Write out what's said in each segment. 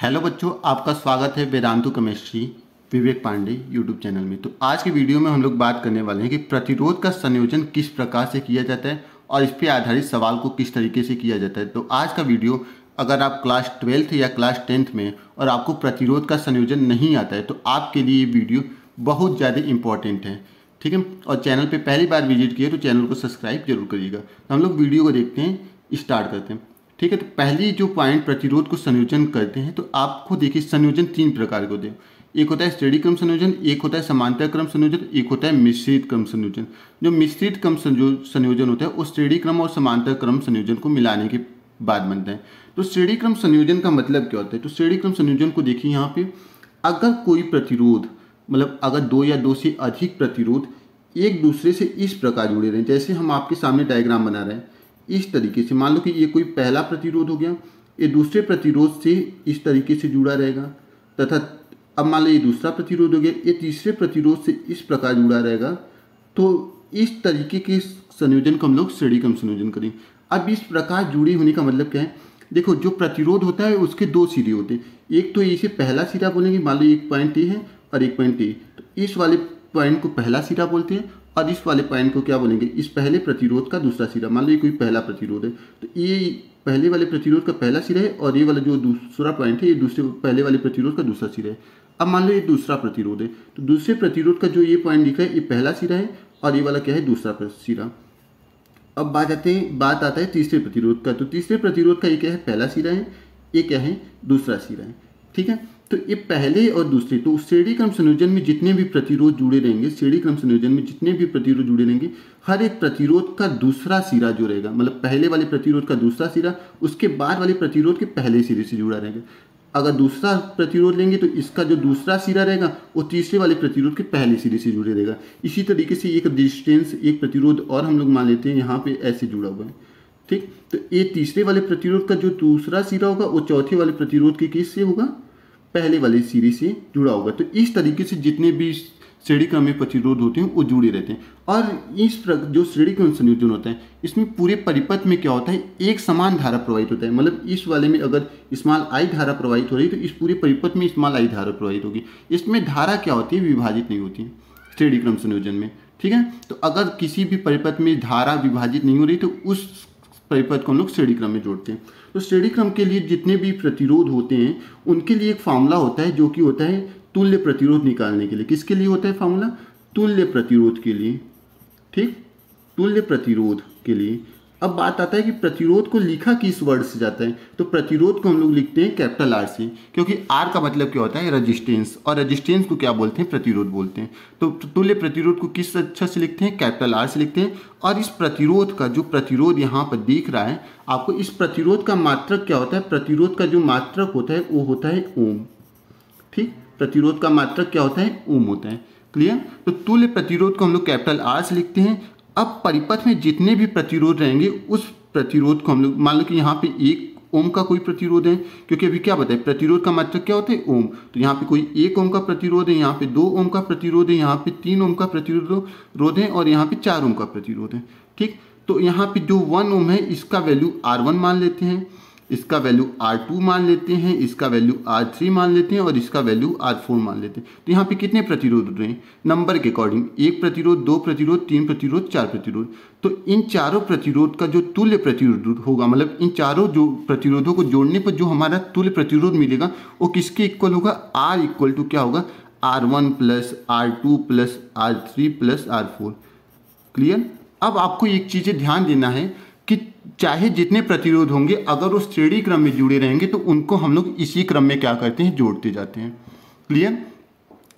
Hello बच्चों, आपका स्वागत है Vedantu chemistry Vivek Pandey YouTube channel में। तो आज की वीडियो में हम लोग बात करने वाले हैं कि प्रतिरोध का संयोजन किस प्रकार से किया जाता है और इस पर आधारित सवाल को किस तरीके से किया जाता है। तो आज का वीडियो, अगर आप क्लास ट्वेल्थ या क्लास टेंथ में और आपको प्रतिरोध का संयोजन नहीं आता है तो आपके लिए ये वीडियो बहुत ज़्यादा इंपॉर्टेंट है, ठीक है? और चैनल पर पहली बार विज़िट किए तो चैनल को सब्सक्राइब ज़रूर करिएगा। तो हम लोग वीडियो को देखते हैं, स्टार्ट करते हैं। ठीक है तो पहली जो पॉइंट प्रतिरोध को संयोजन करते हैं तो आपको देखिए, संयोजन तीन प्रकार के होते हैं। एक होता है स्टेडी क्रम संयोजन, एक होता है समांतर क्रम संयोजन, एक होता है मिश्रित क्रम संयोजन। जो मिश्रित क्रम संयोजन होता है, वो स्टेडी क्रम और समांतर क्रम संयोजन को मिलाने के बाद बनता है। तो श्रेणी क्रम संयोजन का मतलब क्या होता है? तो श्रेणी क्रम संयोजन को देखिए यहाँ पे, अगर कोई प्रतिरोध मतलब अगर दो या दो से अधिक प्रतिरोध एक दूसरे से इस प्रकार जुड़े रहे, जैसे हम आपके सामने डायग्राम बना रहे हैं इस तरीके से। मान लो कि ये कोई पहला प्रतिरोध हो गया, ये दूसरे प्रतिरोध से इस तरीके से जुड़ा रहेगा, तथा अब मान लो ये दूसरा प्रतिरोध हो गया, ये तीसरे प्रतिरोध से इस प्रकार जुड़ा रहेगा तो इस तरीके के संयोजन को हम लोग श्रेणी क्रम संयोजन करें। अब इस प्रकार जुड़े होने का मतलब क्या है? देखो, जो प्रतिरोध होता है, उसके दो सिरे होते हैं। एक तो इसे पहला सिरा बोलेंगे, मान लो एक पॉइंट ए है और एक पॉइंट ए तो इस वाले पॉइंट को पहला सिरा बोलते हैं और इस वाले पॉइंट को क्या बोलेंगे? इस पहले प्रतिरोध का दूसरा सिरा। मान लो ये कोई पहला प्रतिरोध है तो ये पहले वाले प्रतिरोध का पहला सिरा है और ये वाला जो दूसरा पॉइंट है, ये दूसरे पहले वाले प्रतिरोध का दूसरा सिरा है। अब मान लो ये दूसरा प्रतिरोध है तो दूसरे प्रतिरोध का जो ये पॉइंट दिखा है, ये पहला सिरा है और ये वाला क्या है? दूसरा सिरा। अब बात आते हैं, बात आता है तीसरे प्रतिरोध का। तो तीसरे प्रतिरोध का ये क्या है? पहला सिरा है, ये क्या है? दूसरा सिरा है। ठीक है? तो ये पहले और दूसरे तो श्रेणी क्रम संयोजन में जितने भी प्रतिरोध जुड़े रहेंगे, श्रेणी क्रम संयोजन में जितने भी प्रतिरोध जुड़े रहेंगे, हर एक प्रतिरोध का दूसरा सिरा जो रहेगा मतलब पहले वाले प्रतिरोध का दूसरा सिरा, उसके बाद वाले प्रतिरोध के पहले सिरे से जुड़ा रहेगा। अगर दूसरा प्रतिरोध लेंगे तो इसका जो दूसरा सिरा रहेगा, वो तीसरे वाले प्रतिरोध के पहले सिरे से जुड़े रहेगा। इसी तरीके से एक डिस्टेंस एक प्रतिरोध और हम लोग मान लेते हैं, यहाँ पे ऐसे जुड़ा हुआ है। ठीक? तो ये तीसरे वाले प्रतिरोध का जो दूसरा सिरा होगा, वो चौथे वाले प्रतिरोध के किस से होगा। पहले वाले सीरीज़ से जुड़ा होगा। तो इस तरीके से जितने भी श्रेणी क्रम में प्रतिरोध होते हैं, वो जुड़े रहते हैं। और इस जो श्रेणी क्रम संयोजन होता है, इसमें पूरे परिपथ में क्या होता है, एक समान धारा प्रवाहित होता है। मतलब इस वाले में अगर स्मॉल आई धारा प्रवाहित हो रही है तो इस पूरे परिपथ में स्मॉल आई धारा प्रवाहित होगी। इसमें धारा क्या होती है, विभाजित नहीं होती है, श्रेणी क्रम संयोजन में। ठीक है? तो अगर किसी भी परिपथ में धारा विभाजित नहीं हो रही तो उस परिपथ को हम लोग श्रेणी क्रम में जोड़ते हैं। तो श्रेणी क्रम के लिए जितने भी प्रतिरोध होते हैं, उनके लिए एक फार्मूला होता है जो कि होता है तुल्य प्रतिरोध निकालने के लिए। किसके लिए होता है फार्मूला तुल्य प्रतिरोध के लिए। ठीक? तुल्य प्रतिरोध के लिए। अब बात आता है कि प्रतिरोध को लिखा किस वर्ड से जाता है? तो प्रतिरोध को हम लोग लिखते हैं कैपिटल आर से, क्योंकि आर का मतलब क्या होता है? रजिस्टेंस और रजिस्टेंस को क्या बोलते हैं? प्रतिरोध बोलते हैं। तो तुल्य प्रतिरोध को किस अक्षर से लिखते हैं? कैपिटल आर से लिखते हैं। और इस प्रतिरोध का जो प्रतिरोध यहाँ पर दिख रहा है, आपको इस प्रतिरोध का मात्रक क्या होता है? प्रतिरोध का जो मात्रक होता है, वो होता है ओम। ठीक? प्रतिरोध का मात्रक क्या होता है? ओम होता है। क्लियर तो तुल्य प्रतिरोध को हम लोग कैपिटल आर से लिखते हैं। अब परिपथ में जितने भी प्रतिरोध रहेंगे, उस प्रतिरोध को हम लोग, मान लो कि यहाँ पे एक ओम का कोई प्रतिरोध है, क्योंकि अभी क्या बताए, प्रतिरोध का मात्रक क्या होता है? ओम। तो यहाँ पे कोई एक ओम का प्रतिरोध है, यहाँ पे दो ओम का प्रतिरोध है, यहाँ पे तीन ओम का प्रतिरोध है और यहाँ पे चार ओम का प्रतिरोध है। ठीक? तो यहाँ पे जो वन ओम है, इसका वैल्यू आर वन मान लेते हैं। इसका वैल्यू आर टू मान लेते हैं, इसका वैल्यू आर थ्री मान लेते हैं और इसका वैल्यू आर फोर मान लेते हैं। तो यहाँ पे कितने प्रतिरोध हो रहे हैं? नंबर के अकॉर्डिंग एक प्रतिरोध, दो प्रतिरोध, तीन प्रतिरोध, चार प्रतिरोध। तो इन चारों प्रतिरोध का जो तुल्य प्रतिरोध होगा मतलब इन चारों जो प्रतिरोधों को जोड़ने पर जो हमारा तुल्य प्रतिरोध मिलेगा, वो किसके इक्वल होगा? आर इक्वल टू क्या होगा? R one plus R two plus R three plus R four clear अब आपको एक चीज़ें ध्यान देना है। चाहे जितने प्रतिरोध होंगे, अगर वो श्रेणी क्रम में जुड़े रहेंगे तो उनको हम लोग इसी क्रम में क्या करते हैं? जोड़ते जाते हैं। क्लियर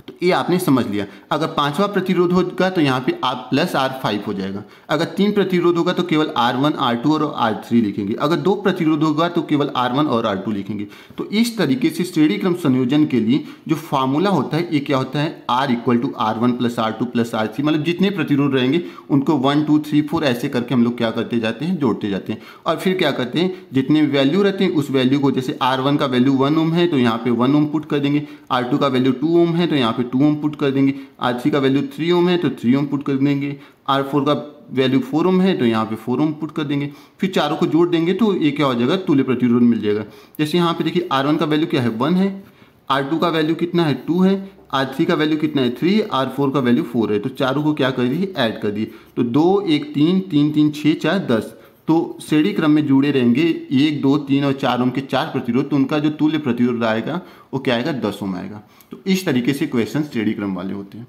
तो ये आपने समझ लिया। अगर पांचवा प्रतिरोध होगा तो यहाँ पे आप प्लस आर फाइव हो जाएगा। अगर तीन प्रतिरोध होगा तो केवल आर वन आर टू और आर थ्री लिखेंगे। अगर दो प्रतिरोध होगा तो केवल आर वन और आर टू लिखेंगे। तो इस तरीके से श्रेणी क्रम संयोजन के लिए जो फार्मूला होता है, ये क्या होता है? R equal to R one plus R two plus R three मतलब जितने प्रतिरोध रहेंगे, उनको वन टू थ्री फोर ऐसे करके हम लोग क्या करते जाते हैं? जोड़ते जाते हैं। और फिर क्या करते हैं? जितने वैल्यू रहते हैं, उस वैल्यू को जैसे आर वन का वैल्यू वन ओम है तो यहाँ पे वन ओम पुट कर देंगे। आर टू का वैल्यू टू ओम है तो यहाँ यहाँ पे टू ओम पुट कर देंगे। आर थ्री का वैल्यू थ्री ओम है तो थ्री ओम पुट कर देंगे। आर फोर का वैल्यू फोर ओम है तो यहाँ पे फोर ओम पुट कर देंगे। फिर चारों को जोड़ देंगे तो ये क्या हो जाएगा तुल्य प्रतिरोध मिल जाएगा। जैसे यहाँ पे देखिए आर वन का वैल्यू क्या है? वन है। आर टू का वैल्यू कितना है? टू है। आर थ्री का वैल्यू कितना है? थ्री आर फोर का वैल्यू फोर है। तो चारों को क्या कर दिए? ऐड कर दिए। तो दो, एक, तीन तीन तीन छः चार, दस। तो श्रेणी क्रम में जुड़े रहेंगे। एक, दो, तीन और चार ओम के चार प्रतिरोध। तो उनका जो तुल्य प्रतिरोध आएगा, वो क्या आएगा? दस ओम आएगा। तो इस तरीके से क्वेश्चन श्रेणी क्रम वाले होते हैं।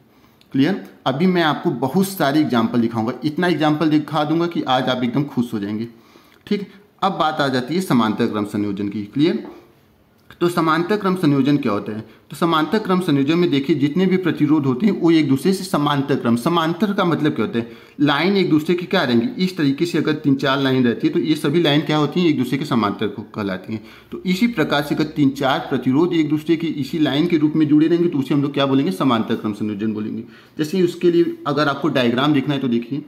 क्लियर अभी मैं आपको बहुत सारे एग्ज़ाम्पल दिखाऊँगा। इतना एग्ज़ाम्पल दिखा दूँगा कि आज आप एकदम खुश हो जाएँगे। ठीक? अब बात आ जाती है समांतर क्रम संयोजन की। क्लियर तो समांतर क्रम संयोजन क्या होता है? तो समांतर क्रम संयोजन में देखिए, जितने भी प्रतिरोध होते हैं, वो एक दूसरे से समांतर क्रम। समांतर का मतलब क्या होता है? लाइन एक दूसरे की क्या रहेंगी? इस तरीके से अगर तीन चार लाइन रहती है तो ये सभी लाइन क्या होती हैं? एक दूसरे के समांतर को कहलाती हैं। तो इसी प्रकार से अगर तीन चार प्रतिरोध एक दूसरे की इसी लाइन के रूप में जुड़े रहेंगे तो उसे हम लोग क्या बोलेंगे? समांतर क्रम संयोजन बोलेंगे। जैसे उसके लिए अगर आपको डायग्राम देखना है तो देखिए।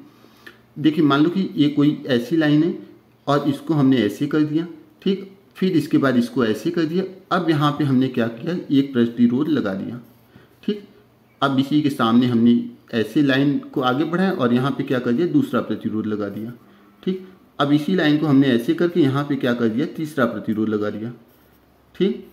देखिए, मान लो कि ये कोई ऐसी लाइन है और इसको हमने ऐसे कर दिया, ठीक? फिर इसके बाद इसको ऐसे कर दिया। अब यहाँ पे हमने क्या किया? एक प्रतिरोध लगा दिया। ठीक? अब इसी के सामने हमने ऐसे लाइन को आगे बढ़ाया और यहाँ पे क्या कर दिया? दूसरा प्रतिरोध लगा दिया। ठीक? अब इसी लाइन को हमने ऐसे करके यहाँ पे क्या कर दिया? तीसरा प्रतिरोध लगा दिया। ठीक?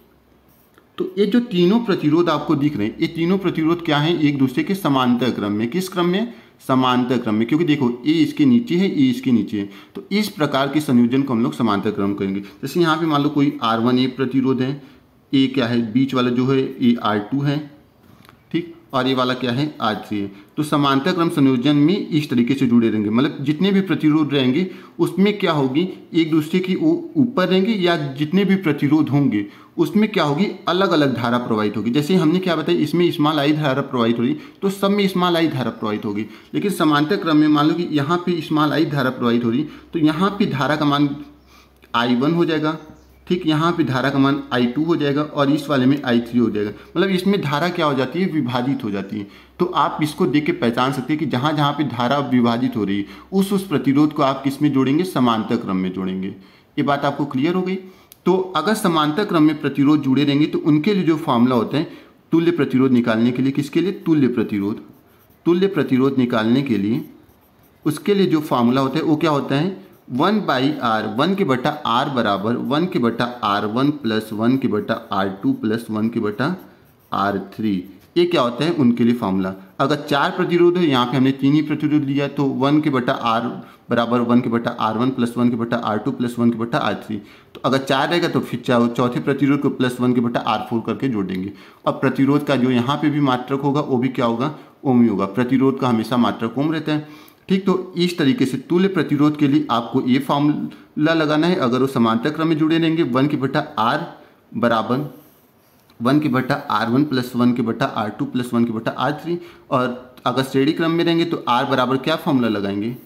तो ये जो तीनों प्रतिरोध आपको दिख रहे हैं, ये तीनों प्रतिरोध क्या हैं? एक दूसरे के समांतर क्रम में। किस क्रम में? समांतर क्रम में। क्योंकि देखो, ए इसके नीचे है, ए इसके नीचे है। तो इस प्रकार के संयोजन को हम लोग समांतर क्रम करेंगे जैसे यहाँ पे मान लो कोई आर वन ए प्रतिरोध है ए क्या है, बीच वाला जो है ए आर टू है। और ये वाला क्या है? आर थ्री है तो समांतर क्रम संयोजन में इस तरीके से जुड़े रहेंगे। मतलब जितने भी प्रतिरोध रहेंगे, उसमें क्या होगी? एक दूसरे की वो ऊपर रहेंगे या जितने भी प्रतिरोध होंगे, उसमें क्या होगी? अलग अलग धारा प्रवाहित होगी। जैसे हमने क्या बताया, इसमें स्मॉल आई धारा प्रवाहित होगी तो सब में स्मॉल आई धारा प्रवाहित होगी। लेकिन समांतर क्रम में मान लो कि यहाँ पे स्मॉल आई धारा प्रवाहित हो रही तो यहाँ पे धारा का मान आई वन हो जाएगा। ठीक यहाँ पे धारा का मान आई टू हो जाएगा और इस वाले में आई थ्री हो जाएगा। मतलब इसमें धारा क्या हो जाती है? विभाजित हो जाती है। तो आप इसको देख के पहचान सकते हैं कि जहाँ जहाँ पे धारा विभाजित हो रही है, उस उस प्रतिरोध को आप किसमें जोड़ेंगे? समांतर क्रम में जोड़ेंगे। ये बात आपको क्लियर हो गई? तो अगर समांतर क्रम में प्रतिरोध जुड़े रहेंगे तो उनके लिए जो फॉर्मूला होता है, तुल्य प्रतिरोध निकालने के लिए किसके लिए? तुल्य प्रतिरोध। तुल्य प्रतिरोध निकालने के लिए उसके लिए जो फार्मूला होता है, वो क्या होता है? वन बाई आर वन के बटा आर बराबर वन के बटा आर वन प्लस वन के बटा आर टू प्लस वन के बटा आर थ्री। ये क्या होता है? उनके लिए फॉर्मूला। अगर चार प्रतिरोध है, यहाँ पे हमने तीन ही प्रतिरोध लिया तो वन के बटा आर बराबर वन के बटा आर वन प्लस वन के बटा आर टू प्लस वन के बटा आर थ्री। तो अगर चार रहेगा तो फिर चौथे प्रतिरोध को प्लस वन के बटा आर फोर करके जोड़ देंगे। अब प्रतिरोध का जो यहाँ पे भी मात्रक होगा, वो भी क्या होगा? ओम ही होगा। प्रतिरोध का हमेशा मात्रक ओम रहता है। ठीक तो इस तरीके से तुल्य प्रतिरोध के लिए आपको ये फॉर्मूला लगाना है। अगर वो समांतर क्रम में जुड़े रहेंगे, वन के बटा आर बराबर, वन के बटा आर वन प्लस वन के बटा आर टू प्लस वन के बटा आर थ्री, और अगर श्रेणी क्रम में रहेंगे तो आर बराबर क्या फॉर्मूला लगाएँगे?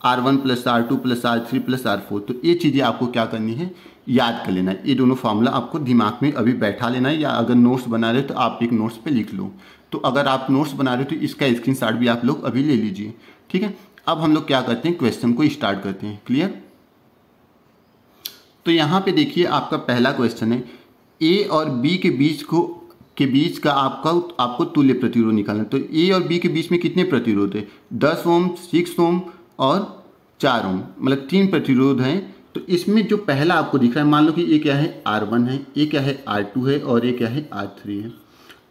R one plus R two plus R three plus R four. तो ये चीज़ें आपको क्या करनी है? याद कर लेना है। ये दोनों फार्मूला आपको दिमाग में अभी बैठा लेना है, या अगर नोट्स बना रहे हो तो आप एक नोट्स पे लिख लो। तो अगर आप नोट्स बना रहे हो तो इसका स्क्रीन भी आप लोग अभी ले लीजिए। ठीक है? अब हम लोग क्या करते हैं? क्वेश्चन को स्टार्ट करते हैं. क्लियर तो यहाँ पे देखिए आपका पहला क्वेश्चन है. ए और बी के बीच को, के बीच का आपका, आपको तुल्य प्रतिरोध निकालना तो ए और बी के बीच में कितने प्रतिरोध है? दस ओम सिक्स ओम और चार ओम. मतलब तीन प्रतिरोध हैं. तो इसमें जो पहला आपको दिख रहा है, मान लो कि ये क्या है? आर वन है. ये क्या है? आर टू है और ये क्या है? आर थ्री है.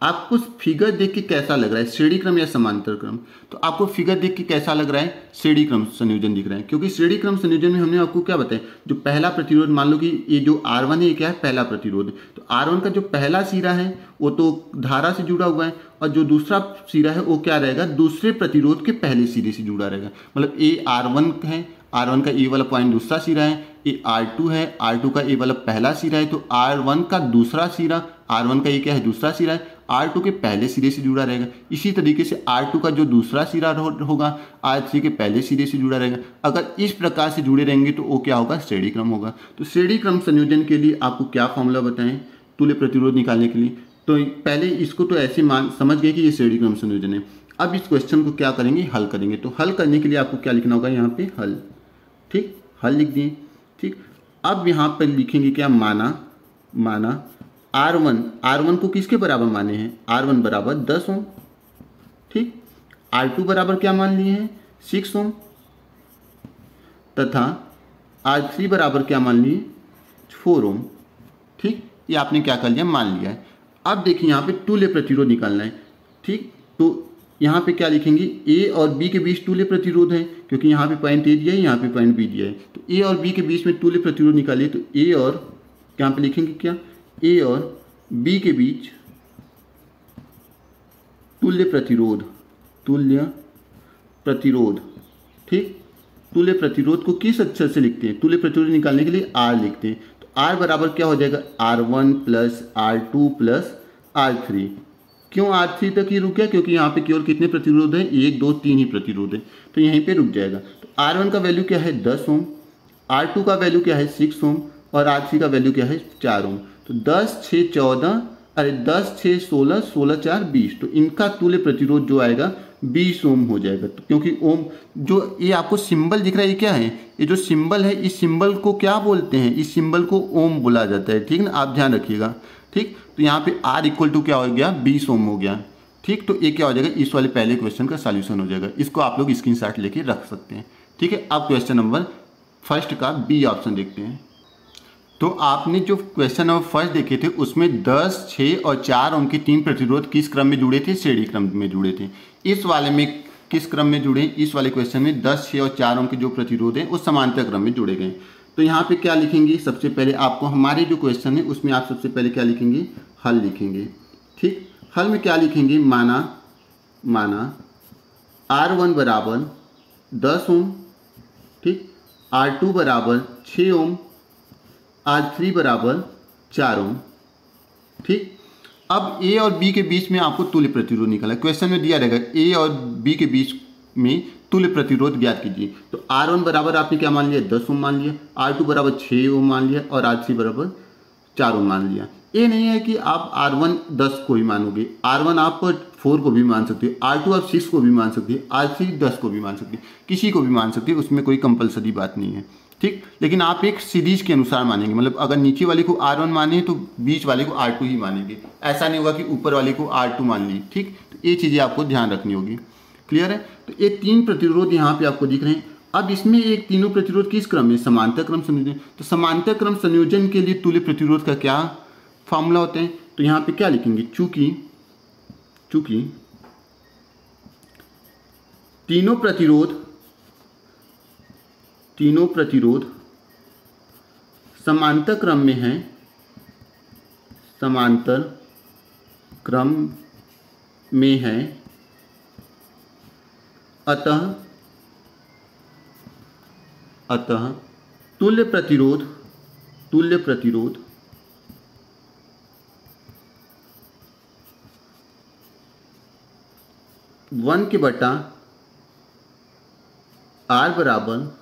आपको फिगर देख के कैसा लग रहा है? श्रेणी क्रम या समांतर क्रम तो आपको फिगर देख के कैसा लग रहा है? श्रेणी क्रम संयोजन दिख रहा है। क्योंकि श्रेणी क्रम संयोजन में हमने आपको क्या बताया? जो पहला प्रतिरोध, मान लो कि ये जो आर वन है, ये क्या है? पहला प्रतिरोध। तो आर वन का जो पहला सिरा है, वो तो धारा से जुड़ा हुआ है और जो दूसरा सिरा है, वो क्या रहेगा? दूसरे प्रतिरोध के पहले सिरे से जुड़ा रहेगा। मतलब ए आर वन है आर वन का ए वाला पॉइंट दूसरा सिरा है, ये आर टू है आर टू का ए वाला पहला सिरा है तो आर वन का दूसरा सिरा आर वन का ये क्या है? दूसरा सिरा है। आर टू के पहले सिरे से जुड़ा रहेगा। इसी तरीके से आर टू का जो दूसरा सिरा होगा आर थ्री के पहले सिरे से जुड़ा रहेगा। अगर इस प्रकार से जुड़े रहेंगे तो वो क्या होगा? श्रेणी क्रम होगा। तो श्रेणी क्रम संयोजन के लिए आपको क्या फॉर्मूला बताएँ तुल्य प्रतिरोध निकालने के लिए? तो पहले इसको तो ऐसे मान, समझ गए कि ये श्रेणी क्रम संयोजन है। अब इस क्वेश्चन को क्या करेंगे? हल करेंगे। तो हल करने के लिए आपको क्या लिखना होगा? यहाँ पे हल। ठीक? हल लिख दिए। ठीक? अब यहाँ पर लिखेंगे क्या? माना माना आर वन आर वन को किसके बराबर माने हैं? आर वन बराबर दस ओम। ठीक? आर टू बराबर क्या मान लिए हैं? Six ohm. तथा आर थ्री बराबर क्या मान लिए? Four ohm. ठीक? ये आपने क्या कर लिया? मान लिया है। अब देखिए यहाँ पे तुल्य प्रतिरोध निकालना है। ठीक? तो यहाँ पे क्या लिखेंगे? ए और बी के बीच तुल्य प्रतिरोध है, क्योंकि यहाँ पे पॉइंट ए दिया है, यहाँ पे पॉइंट बी दिया है। तो ए और बी के बीच में तुल्य प्रतिरोध निकालिए तो ए और यहाँ पे लिखेंगे क्या? ए और बी के बीच तुल्य प्रतिरोध तुल्य प्रतिरोध, ठीक? तुल्य प्रतिरोध को किस अक्षर से लिखते हैं? तुल्य प्रतिरोध निकालने के लिए आर लिखते हैं। तो आर बराबर क्या हो जाएगा? R one plus R two plus R three क्यों आर थ्री तक ही रुक गया? क्योंकि यहाँ पे केवल कितने प्रतिरोध है? एक, दो, तीन ही प्रतिरोध है। तो यहीं पे रुक जाएगा। तो आर वन का वैल्यू क्या है? दस ओम। आर टू का वैल्यू क्या है? Six ohm. और आर थ्री का वैल्यू क्या है? चार ओम। तो दस छः चौदह, अरे दस छः सोलह सोलह, चार, बीस। तो इनका तुल्य प्रतिरोध जो आएगा, बीस ओम हो जाएगा। तो क्योंकि ओम जो ये आपको सिंबल दिख रहा है, ये क्या है? ये जो सिंबल है, इस सिंबल को क्या बोलते हैं? इस सिंबल को ओम बोला जाता है, ठीक ना? आप ध्यान रखिएगा, ठीक? तो यहाँ पे आर इक्वल टू क्या हो गया? बीस ओम हो गया, ठीक? तो ये क्या हो जाएगा? इस वाले पहले क्वेश्चन का सॉल्यूशन हो जाएगा। इसको आप लोग स्क्रीन शॉट लेके रख सकते हैं, ठीक है? अब क्वेश्चन नंबर फ़र्स्ट का बी ऑप्शन देखते हैं। तो आपने जो क्वेश्चन नंबर फ़र्स्ट देखे थे उसमें 10, 6 और 4 ओम के तीन प्रतिरोध किस क्रम में जुड़े थे? श्रेणी क्रम में जुड़े थे। इस वाले में किस क्रम में जुड़े? इस वाले क्वेश्चन में 10, 6 और 4 ओम के जो प्रतिरोध हैं वो समांतर क्रम में जुड़े गए तो यहाँ पे क्या लिखेंगे? सबसे पहले आपको हमारे जो क्वेश्चन है उसमें आप सबसे पहले क्या लिखेंगे? हल लिखेंगे। ठीक? हल में क्या लिखेंगे? माना माना आर वन बराबर दस ओम। ठीक? आर टू बराबर छः ओम। आर थ्री बराबर चार ओम। ठीक? अब ए और बी के बीच में आपको तुल्य प्रतिरोध निकाला क्वेश्चन में दिया रहेगा ए और बी के बीच में तुल्य प्रतिरोध ज्ञात कीजिए। तो आर वन बराबर आपने क्या मान लिया? दस ओम मान लिया। आर टू बराबर छः ओम मान लिया और आर थ्री बराबर चार ओम मान लिया। ये नहीं है कि आप आर वन दस को भी मानोगे। आर वन आप फोर को भी मान सकते हो। आर टू आप सिक्स को भी मान सकते हैं। आर थ्री दस को भी मान सकते हैं। किसी को भी मान सकते हैं। उसमें कोई कंपलसरी बात नहीं है। ठीक? लेकिन आप एक सीरीज़ के अनुसार मानेंगे। मतलब अगर नीचे वाले को आर वन माने तो बीच वाले को आर टू ही मानेंगे। ऐसा नहीं होगा कि ऊपर वाले को आर टू मान ली ठीक? तो ये चीज़ें आपको ध्यान रखनी होगी। क्लियर है? तो ये तीन प्रतिरोध यहाँ पे आपको दिख रहे हैं। अब इसमें एक तीनों प्रतिरोध किस क्रम में? समांतर क्रम संयोजन। तो समांतर क्रम संयोजन के लिए तुल्य प्रतिरोध का क्या फॉर्मूला होते हैं? तो यहाँ पे क्या लिखेंगे? चूँकि चूँकि तीनों प्रतिरोध तीनों प्रतिरोध समांतर क्रम में है। समांतर क्रम में है। अतः अतः तुल्य प्रतिरोध तुल्य प्रतिरोध वन के बटा आर बराबर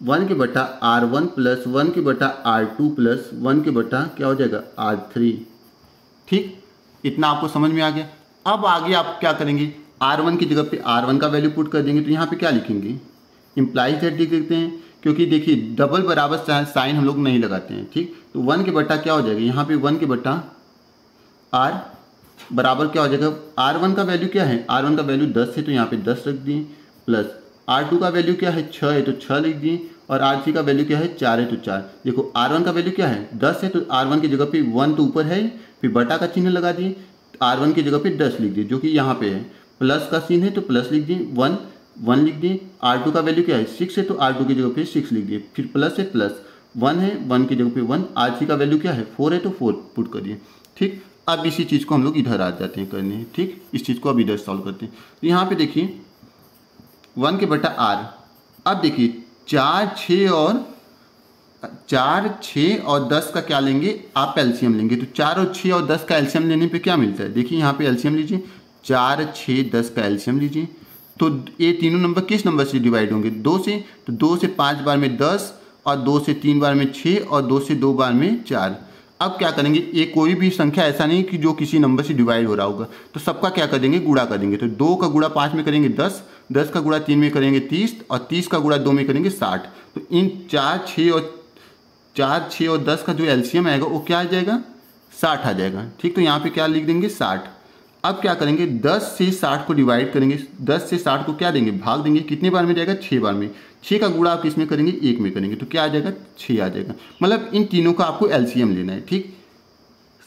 वन के बटा आर वन प्लस वन के बटा आर टू प्लस वन के बटा क्या हो जाएगा? R three. ठीक? इतना आपको समझ में आ गया? अब आगे आप क्या करेंगे? आर वन की जगह पे आर वन का वैल्यू पुट कर देंगे तो यहाँ पे क्या लिखेंगे? इम्प्लाइज दैट लिख देते हैं, क्योंकि देखिए डबल बराबर साइन हम लोग नहीं लगाते हैं, ठीक? तो वन के बटा क्या हो जाएगा? यहाँ पे वन के बटा आर बराबर क्या हो जाएगा? आर वन का वैल्यू क्या है? आर वन का वैल्यू दस है तो यहाँ पे दस रख दिए प्लस आर टू का वैल्यू क्या है? छः है तो छः लिख दिए और आर थ्री का वैल्यू क्या है? चार है तो चार। देखो आर वन का वैल्यू क्या है? दस है तो आर वन की जगह पे वन तो ऊपर है फिर बटा का चिन्ह लगा दिए। आर वन की जगह पे दस लिख दिए, जो कि यहाँ पे है। प्लस का चिन्ह है तो प्लस लिख दिए। वन वन लिख दिए। आर टू का वैल्यू क्या है? सिक्स है तो आर टू की जगह पे सिक्स लिख दिए। फिर प्लस है, प्लस। वन है, वन की जगह पे वन। आर थ्री का वैल्यू क्या है? फोर है तो फोर पुट करिए ठीक? अब इसी चीज़ को हम लोग इधर आ जाते हैं करने। ठीक? इस चीज़ को अब इधर सॉल्व करते हैं। तो यहाँ पे देखिए वन के बटा आर। अब देखिए, चार छ और, चार छ और दस का क्या लेंगे? आप एल्शियम लेंगे। तो चार और छः और दस का एल्शियम लेने पे क्या मिलता है? देखिए, यहाँ पे एल्शियम लीजिए। चार छः दस का एल्शियम लीजिए। तो ये तीनों नंबर किस नंबर से डिवाइड होंगे? दो से। तो दो से पाँच बार में दस और दो से तीन बार में छः और दो से दो बार में चार। अब क्या करेंगे? ये कोई भी संख्या ऐसा नहीं कि जो किसी नंबर से डिवाइड हो रहा होगा। तो सबका क्या कर देंगे? गुड़ा कर देंगे। तो दो का गुड़ा पाँच में करेंगे दस दस का गुड़ा तीन में करेंगे तीस और तीस का गुड़ा दो में करेंगे साठ। तो इन चार छः और चार छः और दस का जो एल्शियम आएगा, वो क्या आ जाएगा? साठ आ जाएगा। ठीक तो यहाँ पे क्या लिख देंगे? साठ। अब क्या करेंगे? दस से साठ को डिवाइड करेंगे। दस से साठ को क्या देंगे? भाग देंगे। कितने बार में जाएगा? छः बार में। छः का गुड़ा आप किसमें करेंगे? एक में करेंगे। तो क्या आ जाएगा? छः आ जाएगा। मतलब इन तीनों का आपको एलसीएम लेना है। ठीक?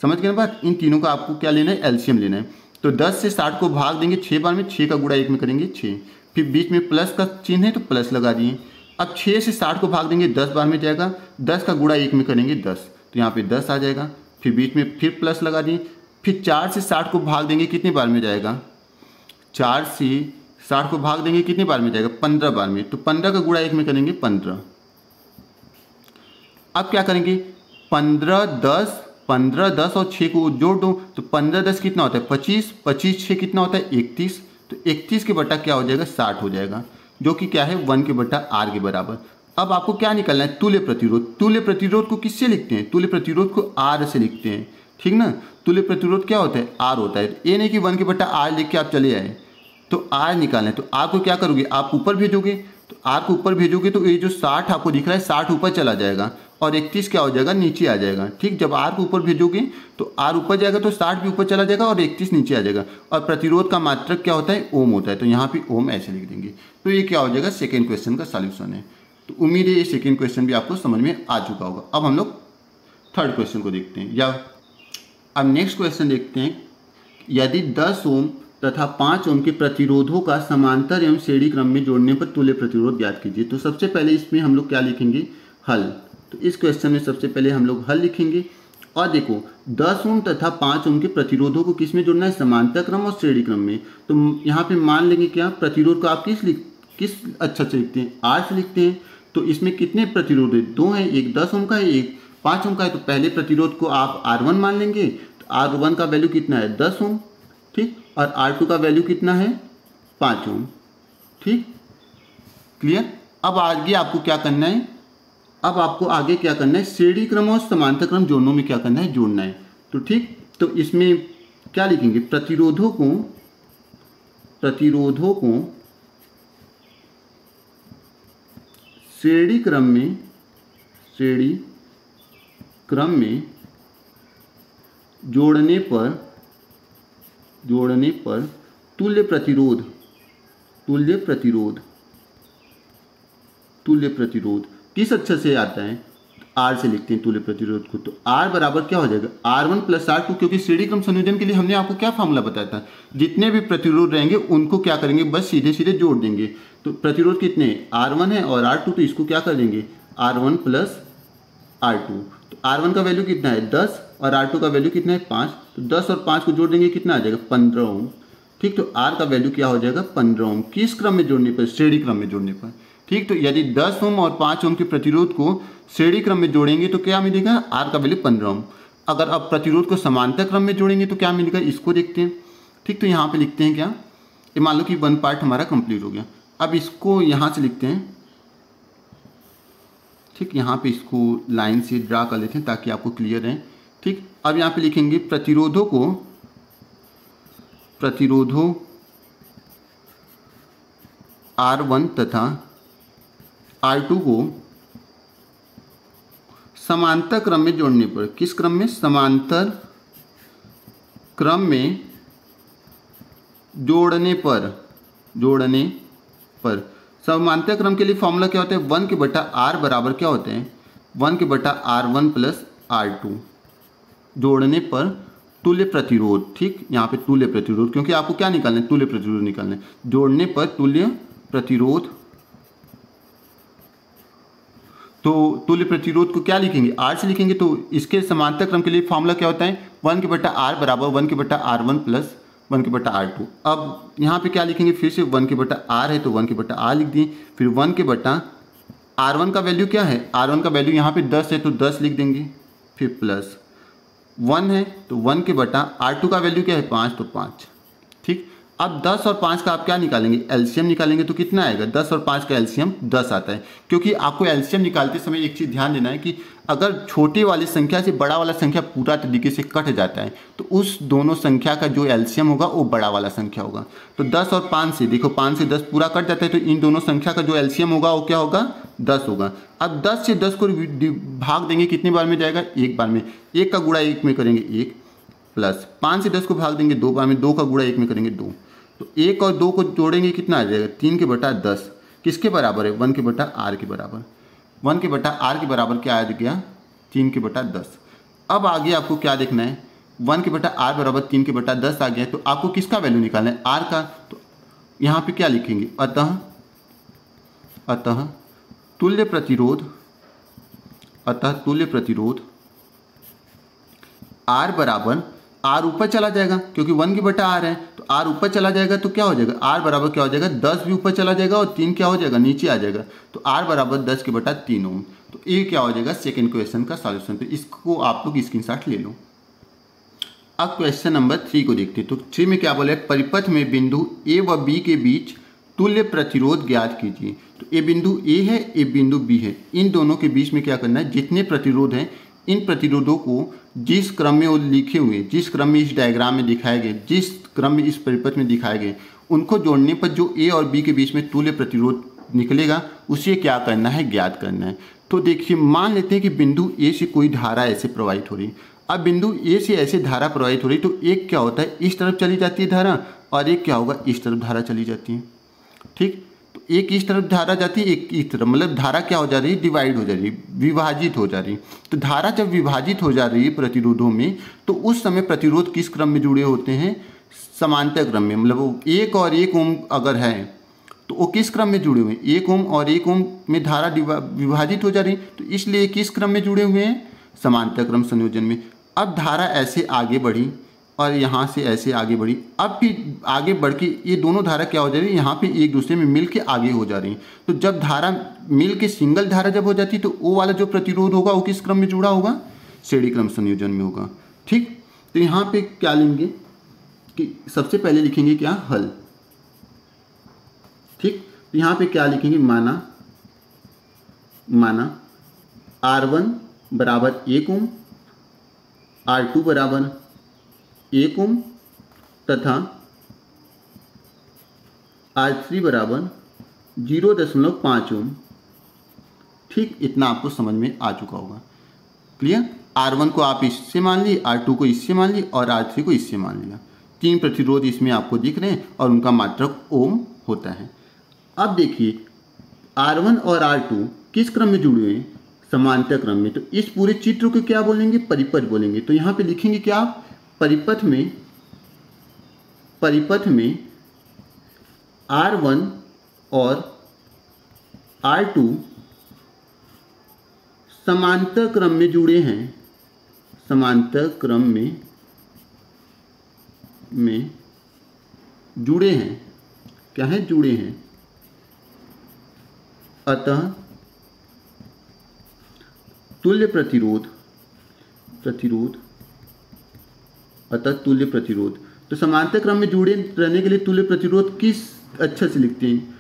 समझ गए ना बात? इन तीनों का आपको क्या लेना है? एलसीएम लेना है। तो 10 से 60 को भाग देंगे छः बार में छः का गुड़ा एक में करेंगे छः फिर बीच में प्लस का चिन्ह है तो प्लस लगा दिए। अब छः से साठ को भाग देंगे, दस बार में जाएगा, दस का गुड़ा एक में करेंगे दस। तो यहाँ पे दस आ जाएगा। फिर बीच में फिर प्लस लगा दिए। फिर चार से साठ को भाग देंगे, कितने बार में जाएगा? चार से साठ को भाग देंगे, कितने बार में जाएगा? पंद्रह बार में। तो पंद्रह का गुड़ा एक में करेंगे पंद्रह। अब क्या करेंगे? पंद्रह, दस पंद्रह, दस और छः को जोड़ दो तो पंद्रह, दस कितना होता है? पच्चीस पच्चीस छः कितना होता है? इकतीस। तो इकतीस के बटा क्या हो जाएगा? साठ हो जाएगा, जो कि क्या है? वन के बटा आर के बराबर। अब आपको क्या निकलना है? तुल्य प्रतिरोध। तुल्य प्रतिरोध को किससे लिखते हैं? तुल्य प्रतिरोध को आर से लिखते हैं। ठीक ना? तुल्य प्रतिरोध क्या होता है? आर होता है। ये नहीं कि वन के बटा आर लिख के आप चले आए। तो आर निकालना है। तो आर को क्या करोगे? आप ऊपर भेजोगे। तो आर को ऊपर भेजोगे तो ये जो साठ आपको दिख रहा है, साठ ऊपर चला जाएगा। और इकतीस क्या हो जाएगा? नीचे आ जाएगा। ठीक, जब आर को ऊपर भेजोगे तो आर ऊपर जाएगा तो साठ भी ऊपर चला जाएगा और इकतीस नीचे आ जाएगा। और प्रतिरोध का मात्रक क्या होता है? ओम होता है। तो यहाँ पे ओम ऐसे लिख देंगे। तो ये क्या हो जाएगा? सेकेंड क्वेश्चन का सॉल्यूशन है। तो उम्मीद है ये सेकेंड क्वेश्चन भी आपको समझ में आ चुका होगा। अब हम लोग थर्ड क्वेश्चन को देखते हैं। या अब नेक्स्ट क्वेश्चन देखते हैं। यदि दस ओम तथा पाँच ओम के प्रतिरोधों का समांतर एवं श्रेणी क्रम में जोड़ने पर तुल्य प्रतिरोध ज्ञात कीजिए। तो सबसे पहले इसमें हम लोग क्या लिखेंगे? हल। तो इस क्वेश्चन में सबसे पहले हम लोग हल लिखेंगे। और देखो, दस ओम तथा पाँच ओम के प्रतिरोधों को किसमें जोड़ना है? समांतर क्रम और श्रेणी क्रम में। तो यहाँ पे मान लेंगे क्या प्रतिरोध को आप किस लिख, किस अच्छा से लिखते हैं? आर से लिखते हैं। तो इसमें कितने प्रतिरोध है? दो हैं, एक दस ओम का है एक पाँच ओम का है। तो पहले प्रतिरोध को आप आर वन मान लेंगे। तो आर वन का वैल्यू कितना है? दस ओम, ठीक? और आर टू का वैल्यू कितना है? पाँच ओम, ठीक? क्लियर अब आगे आपको क्या करना है? अब आपको आगे क्या करना है? श्रेणी क्रम और समांतर क्रम जोड़नों में क्या करना है? जोड़ना है। तो ठीक? तो इसमें क्या लिखेंगे? प्रतिरोधों को प्रतिरोधों को श्रेणी क्रम में श्रेणी क्रम में जोड़ने पर जोड़ने पर तुल्य प्रतिरोध तुल्य प्रतिरोध तुल्य प्रतिरोध। किस अक्षर से आता है? आर से लिखते हैं तुल्य प्रतिरोध को तो आर बराबर क्या हो जाएगा? R one plus R two क्योंकि श्रेणी क्रम संयोजन के लिए हमने आपको क्या फॉर्मूला बताया था? जितने भी प्रतिरोध रहेंगे, उनको क्या करेंगे? बस सीधे सीधे जोड़ देंगे। तो प्रतिरोध कितने आर वन है और आर टू तो इसको क्या कर देंगे R one plus R two तो आर वन का वैल्यू कितना है? दस। और आर टू का वैल्यू कितना है? पाँच। तो दस और पाँच को जोड़ देंगे, कितना आ जाएगा? पंद्रह ओम ठीक तो आर का वैल्यू क्या हो जाएगा? पंद्रह ओम किस क्रम में जोड़ने पर? श्रेणी क्रम में जोड़ने पर। ठीक तो यदि 10 ओम और 5 ओम के प्रतिरोध को श्रेणी क्रम में जोड़ेंगे तो क्या मिलेगा? आर का वैल्यू पंद्रह ओम। अगर अब प्रतिरोध को समांतर क्रम में जोड़ेंगे तो क्या मिलेगा? इसको देखते हैं। ठीक तो यहाँ पे लिखते हैं क्या? ये मान लो कि वन पार्ट हमारा कंप्लीट हो गया। अब इसको यहाँ से लिखते हैं। ठीक, यहाँ पे इसको लाइन से ड्रा कर लेते हैं ताकि आपको क्लियर रहे। ठीक, अब यहाँ पे लिखेंगे प्रतिरोधों को प्रतिरोधों आर वन तथा आर टू को समांतर क्रम में जोड़ने पर, किस क्रम में? समांतर क्रम में जोड़ने पर जोड़ने पर। समांतर क्रम के लिए फॉर्मूला क्या होता है? वन के बटा आर बराबर क्या होते हैं? वन के बटा R one plus R two जोड़ने पर तुल्य प्रतिरोध, ठीक? यहाँ पे तुल्य प्रतिरोध, क्योंकि आपको क्या निकालना है? तुल्य प्रतिरोध निकालना है। जोड़ने पर तुल्य प्रतिरोध तो तुल्य प्रतिरोध को क्या लिखेंगे? आर से लिखेंगे तो इसके समांतर क्रम के लिए फॉर्मूला क्या होता है? वन के बट्टा आर बराबर वन के बट्टा आर वन प्लस वन के बट्टा आर टू अब यहाँ पे क्या लिखेंगे? फिर से वन के बट्टा आर है तो वन के बट्टा आर लिख दिए। फिर वन के बट्टा आर वन का वैल्यू क्या है? आर वन का वैल्यू यहाँ पे दस है तो दस लिख देंगे। फिर प्लस वन है तो वन के बटा आर टू का वैल्यू क्या है? पाँच तो पाँच। अब 10 और 5 का आप क्या निकालेंगे? एल्शियम निकालेंगे तो कितना आएगा? 10 और 5 का एल्शियम 10 आता है। क्योंकि आपको एल्शियम निकालते समय एक चीज़ ध्यान देना है कि अगर छोटी वाली संख्या से बड़ा वाला संख्या पूरा तरीके से कट जाता है तो उस दोनों संख्या का जो एल्शियम होगा, वो बड़ा वाला संख्या होगा। तो 10 और 5 से, देखो 5 से 10 पूरा कट जाता है तो इन दोनों संख्या का जो एल्शियम होगा, वो क्या होगा? 10 होगा। अब 10 से 10 को भाग देंगे, कितनी बार में जाएगा? एक बार में। एक का गुड़ा एक में करेंगे एक प्लस। पाँच से दस को भाग देंगे, दो बार में, दो का गुड़ा एक में करेंगे दो। तो एक और दो को जोड़ेंगे कितना आ जाएगा? तीन के बटा दस। किसके बराबर है? वन के बटा आर के बराबर। वन के बटा आर के बराबर क्या आ गया? तीन के बटा दस। अब आगे आपको क्या देखना है? वन के बटा आर बराबर तीन के बटा दस आ गया तो आपको किसका वैल्यू निकालना है? आर का। तो यहाँ पे क्या लिखेंगे? अतः अतः तुल्य प्रतिरोध, अतः तुल्य प्रतिरोध आर बराबर आर ऊपर चला जाएगा, क्योंकि वन की बटा आर है तो आर ऊपर चला जाएगा तो क्या हो जाएगा? आर बराबर क्या हो जाएगा? दस भी ऊपर चला जाएगा और तीन क्या हो जाएगा? नीचे आ जाएगा। तो आर बराबर दस के बटा तीन ओम। तो ये क्या हो जाएगा? सेकेंड क्वेश्चन का सॉल्यूशन तो इसको आप लोग स्क्रीन ले लो। अब क्वेश्चन नंबर थ्री को देखते तो थ्री में क्या बोले परिपथ में बिंदु ए व बी के बीच तुल्य प्रतिरोध ज्ञात कीजिए। तो ए बिंदु ए है ए बिंदु बी है। इन दोनों के बीच में क्या करना है? जितने प्रतिरोध हैं इन प्रतिरोधों को जिस क्रम में वो लिखे हुए, जिस क्रम में इस डायग्राम में दिखाए गए, जिस क्रम में इस परिपथ में दिखाए गए, उनको जोड़ने पर जो ए और बी के बीच में तुल्य प्रतिरोध निकलेगा, उसे क्या करना है? ज्ञात करना है। तो देखिए, मान लेते हैं कि बिंदु ए से कोई धारा ऐसे प्रवाहित हो रही अब बिंदु ए से ऐसे धारा प्रवाहित हो रही तो एक क्या होता है? इस तरफ़ चली जाती है धारा और एक क्या होगा? इस तरफ़ धारा चली जाती है। ठीक? एक इस तरफ़ धारा जाती है, एक इस तरफ़। मतलब धारा क्या हो जा रही है? डिवाइड हो जा रही है, विभाजित हो जा रही है। तो धारा जब विभाजित हो जा रही है प्रतिरोधों में तो उस समय प्रतिरोध किस क्रम में जुड़े होते हैं? समांतर क्रम में। मतलब एक और एक ओम अगर है तो वो किस क्रम में जुड़े हुए हैं? एक ओम और एक ओम में धारा विभाजित हो जा रही तो इसलिए किस क्रम में जुड़े हुए हैं? समांतर क्रम संयोजन में। अब धारा ऐसे आगे बढ़ी और यहाँ से ऐसे आगे बढ़ी। अब भी आगे बढ़ के ये दोनों धारा क्या हो जा रही है? यहाँ पे एक दूसरे में मिल के आगे हो जा रही है। तो जब धारा मिल के सिंगल धारा जब हो जाती है तो वो वाला जो प्रतिरोध होगा, वो किस क्रम में जुड़ा होगा? श्रेणी क्रम संयोजन में होगा। ठीक? तो यहाँ पे क्या लेंगे कि सबसे पहले लिखेंगे क्या? हल। ठीक? तो यहाँ पे क्या लिखेंगे? माना माना आर वन बराबर एक ओम, आर टू बराबर एक ओम तथा आर थ्री बराबर ज़ीरो दशमलव पाँच ओम। ठीक इतना आपको समझ में आ चुका होगा। क्लियर आर वन को आप इससे मान ली आर टू को इससे मान ली और आर थ्री को इससे मान लिया तीन प्रतिरोध इसमें आपको दिख रहे हैं और उनका मात्रक ओम होता है। अब देखिए आर वन और आर टू किस क्रम में जुड़े हुए हैं? समांतर क्रम में। तो इस पूरे चित्र को क्या बोलेंगे? परिपथ बोलेंगे। तो यहाँ पे लिखेंगे क्या आप? परिपथ में परिपथ में आर वन और आर टू समांतर क्रम में जुड़े हैं। समांतर क्रम में में जुड़े हैं। क्या है जुड़े हैं? अतः तुल्य प्रतिरोध प्रतिरोध अतः तुल्य प्रतिरोध। तो समांतर क्रम में जुड़े रहने के लिए तुल्य प्रतिरोध किस अच्छे से लिखते हैं?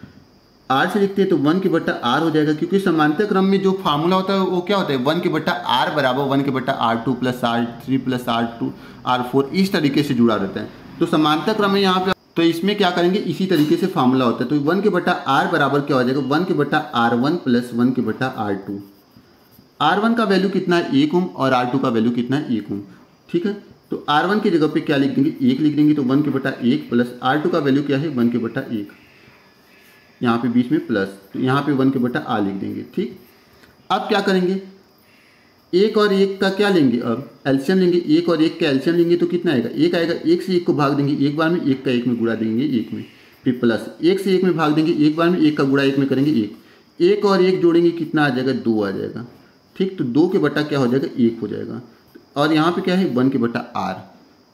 आर से लिखते हैं तो वन के बट्टा आर हो जाएगा, क्योंकि समांतर क्रम में जो फार्मूला होता है, वो क्या होता है? वन के बट्टा आर बराबर वन के बट्टा R two plus R three plus R two R four इस तरीके से जुड़ा रहता है। तो समांतर क्रम में यहाँ पे तो इसमें क्या करेंगे? इसी तरीके से फार्मूला होता है। तो वन के बट्टा आर बराबर क्या हो जाएगा? वन के बट्टा आर वन प्लस वन के बट्टा आर टू आर वन का वैल्यू कितना? है एक ओम, और आर टू का वैल्यू कितना? है एक ओम। ठीक है? तो आर वन की जगह पे क्या लिख देंगे? एक लिख देंगे तो वन के बटा एक प्लस आर टू का वैल्यू क्या है? वन के बटा एक। यहाँ पे बीच में प्लस तो यहाँ पे वन के बटा आ लिख देंगे, ठीक? अब क्या करेंगे? एक और एक का क्या लेंगे? अब एल्शियम लेंगे। एक और एक का एल्शियम लेंगे तो कितना आएगा? एक आएगा, एक से एक को भाग देंगे एक बार में, एक का एक में गुड़ा देंगे एक में। फिर प्लस एक से एक में भाग देंगे एक बार में, एक का गुड़ा एक में करेंगे एक। एक और एक जोड़ेंगे, कितना आ जाएगा? दो आ जाएगा, ठीक? तो दो के बटा क्या हो जाएगा? एक हो जाएगा। और यहाँ पे क्या है? वन के बटा आर।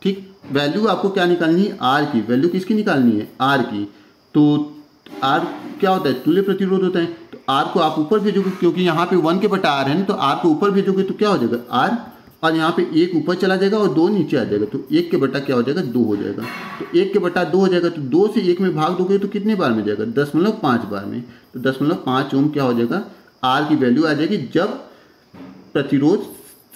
ठीक? वैल्यू आपको क्या निकालनी है? आर की। वैल्यू किसकी निकालनी है? आर की। तो आर क्या होता है? तुल्य प्रतिरोध होता है। तो आर को आप ऊपर भेजोगे क्योंकि यहाँ पे वन के बटा आर है ना तो आर को ऊपर भेजोगे तो क्या हो जाएगा? आर। और यहाँ पे एक ऊपर चला जाएगा और दो नीचे आ जाएगा। तो एक के बटा क्या हो जाएगा? दो हो जाएगा। तो एक के बटा दो हो जाएगा। तो दो से एक में भाग दोगे तो कितने बार में जाएगा? दशमलव पाँच बार में। तो दशमलव पाँच ओम क्या हो जाएगा? आर की वैल्यू आ जाएगी जब प्रतिरोध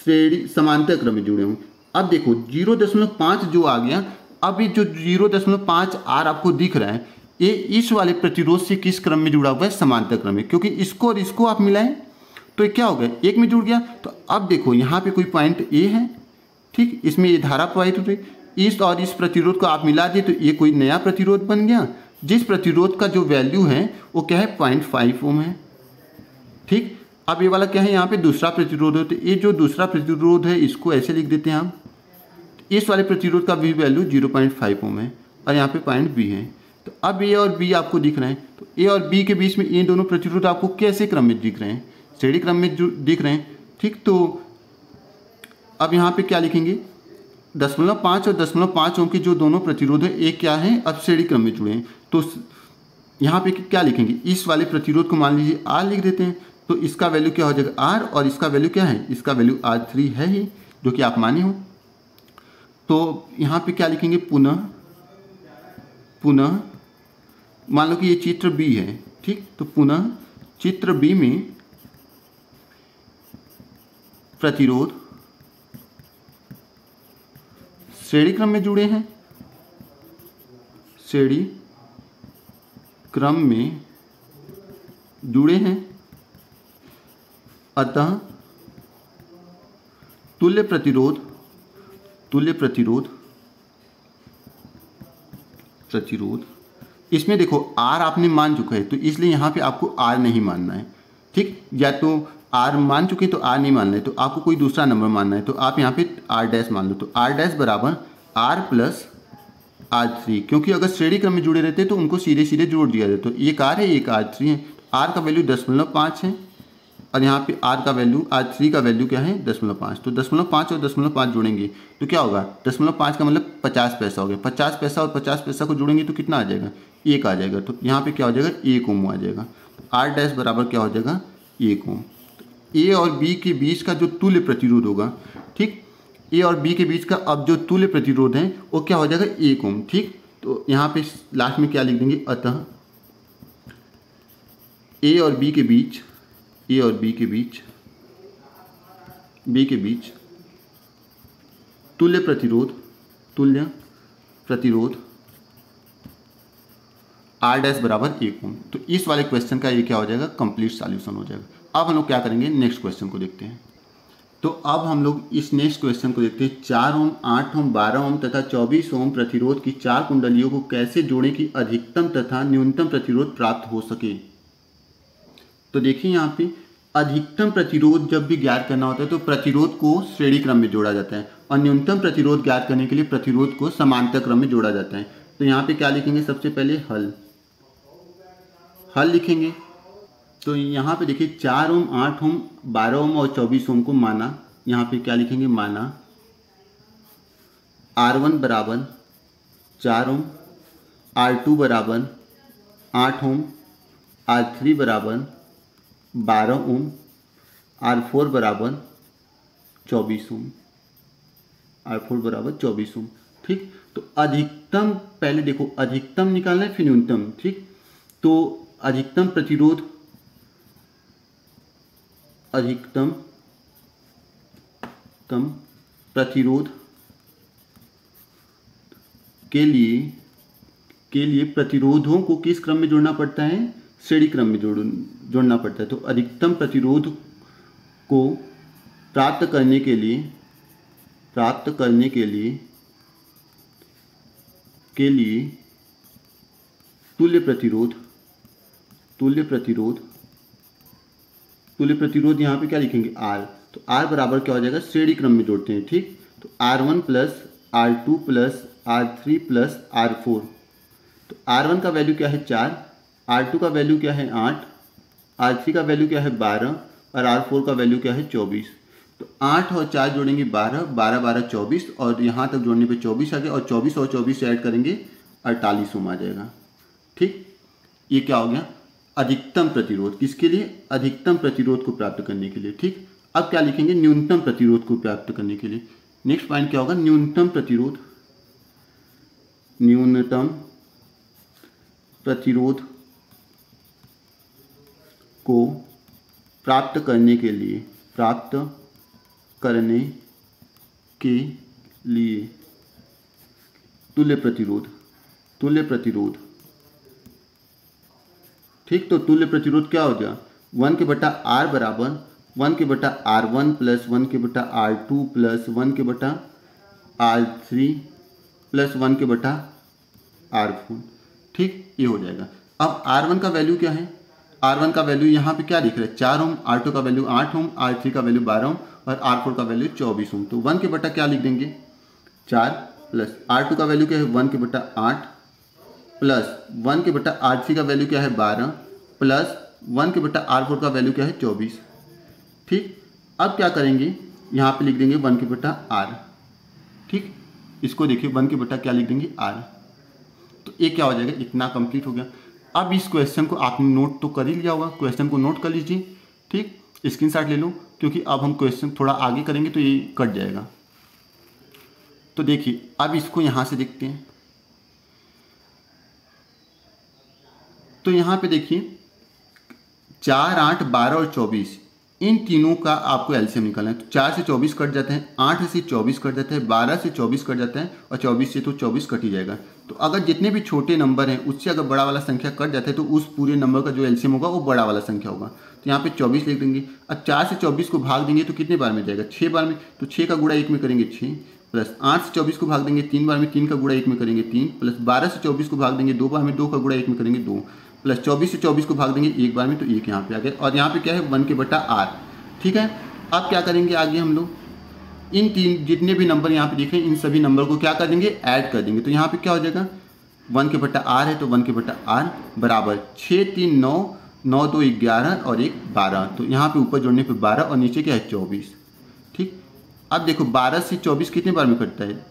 श्रेणी समांतर क्रम में जुड़े हों। अब देखो, ज़ीरो दशमलव पाँच जो आ गया, अब ये जो ज़ीरो दशमलव पाँच आर आपको दिख रहा है, ये इस वाले प्रतिरोध से किस क्रम में जुड़ा हुआ है? समांतर क्रम में। क्योंकि इसको और इसको आप मिलाएँ तो क्या हो गया? एक में जुड़ गया। तो अब देखो, यहाँ पे कोई पॉइंट ए है, ठीक? इसमें ये धारा प्रवाहित हो रही। इस और इस प्रतिरोध को आप मिला दिए तो ये कोई नया प्रतिरोध बन गया। जिस प्रतिरोध का जो वैल्यू है, वो क्या है? पॉइंट फाइव ओम है, ठीक? अब ये वाला क्या है? यहाँ पे दूसरा प्रतिरोध है। तो ये जो दूसरा प्रतिरोध है, इसको ऐसे लिख देते हैं हम। इस वाले प्रतिरोध का भी value zero point five ohm है और यहाँ पे पॉइंट बी है। तो अब ए और बी आपको दिख रहे हैं। तो ए और बी के बीच में ये दोनों प्रतिरोध आपको कैसे क्रम में दिख रहे हैं? श्रेणी क्रम में जो दिख रहे हैं। ठीक तो अब यहाँ पे क्या लिखेंगे? दशमलव पाँच और दशमलव पाँच ओम के जो दोनों प्रतिरोध है एक क्या है? अब श्रेणी क्रम में जुड़े हैं। तो यहाँ पे क्या लिखेंगे? इस वाले प्रतिरोध को मान लीजिए आर लिख देते हैं। तो इसका वैल्यू क्या हो जाएगा? आर और इसका वैल्यू क्या है? इसका वैल्यू आर थ्री है ही, जो कि आप माने हो। तो यहाँ पे क्या लिखेंगे? पुनः पुनः, मान लो कि ये चित्र बी है, ठीक? तो पुनः चित्र बी में प्रतिरोध श्रेणी क्रम में जुड़े हैं। श्रेणी क्रम में जुड़े हैं। अतः तुल्य प्रतिरोध तुल्य प्रतिरोध प्रतिरोध। इसमें देखो आर आपने मान चुका है तो इसलिए यहाँ पे आपको आर नहीं मानना है, ठीक? या तो आर मान चुके तो आर नहीं मानना है तो आपको कोई दूसरा नंबर मानना है तो आप यहाँ पे आर डैश मान लो तो आर डैश बराबर आर प्लस आर थ्री क्योंकि अगर श्रेणी क्रम में जुड़े रहते तो उनको सीधे सीधे जोड़ दिया जाए तो एक आर है, एक आर थ्री है आर का वैल्यू पाँच है। और यहाँ पे आर का वैल्यू आर थ्री का वैल्यू क्या है? दशमलव पाँच। तो दशमलव पाँच और दशमलव पाँच जोड़ेंगे तो क्या होगा? दशमलव पाँच का मतलब पचास पैसा हो गया। पचास पैसा और पचास पैसा को जोड़ेंगे तो कितना आ जाएगा? एक आ जाएगा। तो यहाँ पे क्या हो जाएगा? एक ओम आ जाएगा। आर डैश बराबर क्या हो जाएगा? एक ओम। तो ए और बी के बीच का जो तुल्य प्रतिरोध होगा, ठीक? ए और बी के बीच का अब जो तुल्य प्रतिरोध है, वो क्या हो जाएगा? एक ओम, ठीक? तो यहाँ पे लास्ट में क्या लिख देंगे? अतः ए और बी के बीच ए और बी के बीच बी के बीच तुल्य प्रतिरोध तुल्य प्रतिरोध आर डैश बराबर एक ओम तो इस वाले क्वेश्चन का ये क्या हो जाएगा? कंप्लीट सॉल्यूशन हो जाएगा। अब हम लोग क्या करेंगे? नेक्स्ट क्वेश्चन को देखते हैं। तो अब हम लोग इस नेक्स्ट क्वेश्चन को देखते हैं। चार ओम, आठ ओम, बारह ओम तथा चौबीस ओम प्रतिरोध की चार कुंडलियों को कैसे जोड़ें कि अधिकतम तथा न्यूनतम प्रतिरोध प्राप्त हो सके? तो देखिए यहाँ पे अधिकतम प्रतिरोध जब भी ज्ञात करना होता है तो प्रतिरोध को श्रेणी क्रम में जोड़ा जाता है और न्यूनतम प्रतिरोध ज्ञात करने के लिए प्रतिरोध को समांतर क्रम में जोड़ा जाता है। तो यहाँ पे क्या लिखेंगे सबसे पहले? हल। हल लिखेंगे। तो यहाँ पे देखिए चार ओम, आठ ओम, बारह ओम और चौबीस ओम को माना। यहाँ पे क्या लिखेंगे? माना। आर वन बराबर चार ओम, आर टू बराबर आठ ओम, आर थ्री बराबर बारह ओम आर फोर बराबर चौबीस ओम आर फोर बराबर चौबीस ओम ठीक? तो अधिकतम, पहले देखो, अधिकतम निकालना है, फिर न्यूनतम, ठीक? तो अधिकतम प्रतिरोध, अधिकतम, तम प्रतिरोध के लिए के लिए प्रतिरोधों को किस क्रम में जोड़ना पड़ता है? श्रेणी क्रम में जोड़ जोड़ना पड़ता है। तो अधिकतम प्रतिरोध को प्राप्त करने के लिए, प्राप्त करने के लिए के लिए तुल्य प्रतिरोध तुल्य प्रतिरोध तुल्य प्रतिरोध यहाँ पे क्या लिखेंगे? आर तो आर बराबर क्या हो जाएगा? श्रेणी क्रम में जोड़ते हैं, ठीक? तो R one plus R two plus R three plus R four तो आर वन का वैल्यू क्या है? चार। आर टू का वैल्यू क्या है? आठ। आर थ्री का वैल्यू क्या है बारह और आर फोर का वैल्यू क्या है चौबीस। तो आठ और चार जोड़ेंगे बारह बारह बारह, चौबीस और यहाँ तक जोड़ने पे चौबीस आ गया और चौबीस और चौबीस ऐड करेंगे अड़तालीस ओम आ जाएगा। ठीक? ये क्या हो गया? अधिकतम प्रतिरोध। किसके लिए? अधिकतम प्रतिरोध को प्राप्त करने के लिए। ठीक? अब क्या लिखेंगे? न्यूनतम प्रतिरोध को प्राप्त करने के लिए। नेक्स्ट पॉइंट क्या होगा? न्यूनतम प्रतिरोध। न्यूनतम प्रतिरोध को प्राप्त करने के लिए, प्राप्त करने के लिए तुल्य प्रतिरोध तुल्य प्रतिरोध। ठीक तो तुल्य प्रतिरोध क्या हो गया? वन के बटा आर बराबर, वन के बटा आर वन प्लस वन के बटा आर टू प्लस वन के बटा आर थ्री प्लस वन के बटा आर फोर। ठीक, ये हो जाएगा। अब आर वन का वैल्यू क्या है? आर वन का वैल्यू यहाँ पे क्या दिख रहा है? चार ओम आर टू का वैल्यू आठ ओम आर थ्री का वैल्यू बारह ओम और आर फोर का वैल्यू चौबीस ओम। तो वन के बटा क्या लिख देंगे? चार प्लस आर टू का वैल्यू क्या है? वन के बटा आठ प्लस वन के बटा आर थ्री का वैल्यू क्या है? बारह प्लस वन के बटा आर फोर का वैल्यू क्या है? चौबीस। ठीक? अब क्या करेंगे? यहाँ पे लिख देंगे वन के बटा आर ठीक? इसको देखिए वन के बटा क्या लिख देंगे? आर तो ये क्या हो जाएगा? इतना कंप्लीट हो गया। अब इस क्वेश्चन को आपने नोट तो कर ही लिया होगा। क्वेश्चन को नोट कर लीजिए, ठीक? स्क्रीन ले लो, क्योंकि अब हम क्वेश्चन थोड़ा आगे करेंगे तो ये कट जाएगा। तो देखिए, अब इसको यहाँ से देखते हैं। तो यहाँ पे देखिए, चार आठ बारह और चौबीस। इन तीनों का आपको एलसीएम निकालना है। तो चार से चौबीस कट जाते हैं, आठ से चौबीस कट जाता है, बारह से चौबीस कट जाता है और चौबीस से तो चौबीस कट ही जाएगा। तो अगर जितने भी छोटे नंबर हैं, उससे अगर बड़ा वाला संख्या कट जाता है तो उस पूरे नंबर का जो एलसीएम होगा, वो बड़ा वाला संख्या होगा। तो यहाँ पे चौबीस लिख देंगे। अब चार से चौबीस को भाग देंगे तो कितने बार में जाएगा? छः बार में। तो छः का गुड़ा एक में करेंगे छः प्लस आठ से चौबीस को भाग देंगे तीन बार में, तीन का गुड़ा एक में करेंगे तीन, प्लस बारह से चौबीस को भाग देंगे दो बार में, दो का गुड़ा एक में करेंगे दो। प्लस चौबीस से चौबीस को भाग देंगे एक बार में तो एक यहाँ पे आ गया। और यहाँ पे क्या है, वन के बटा आर। ठीक है? अब क्या करेंगे आगे हम लोग? इन तीन, जितने भी नंबर यहाँ पे दिख इन सभी नंबर को क्या कर देंगे? ऐड कर देंगे। तो यहाँ पे क्या हो जाएगा? वन के बट्टा आर है तो वन के बट्टा आर बराबर छः, तीन, नौ नौ, दो, ग्यारह और एक बारह। तो यहाँ पे ऊपर जोड़ने पे बारह और नीचे क्या है? चौबीस। ठीक? अब देखो, बारह से चौबीस कितने बार में कटता है?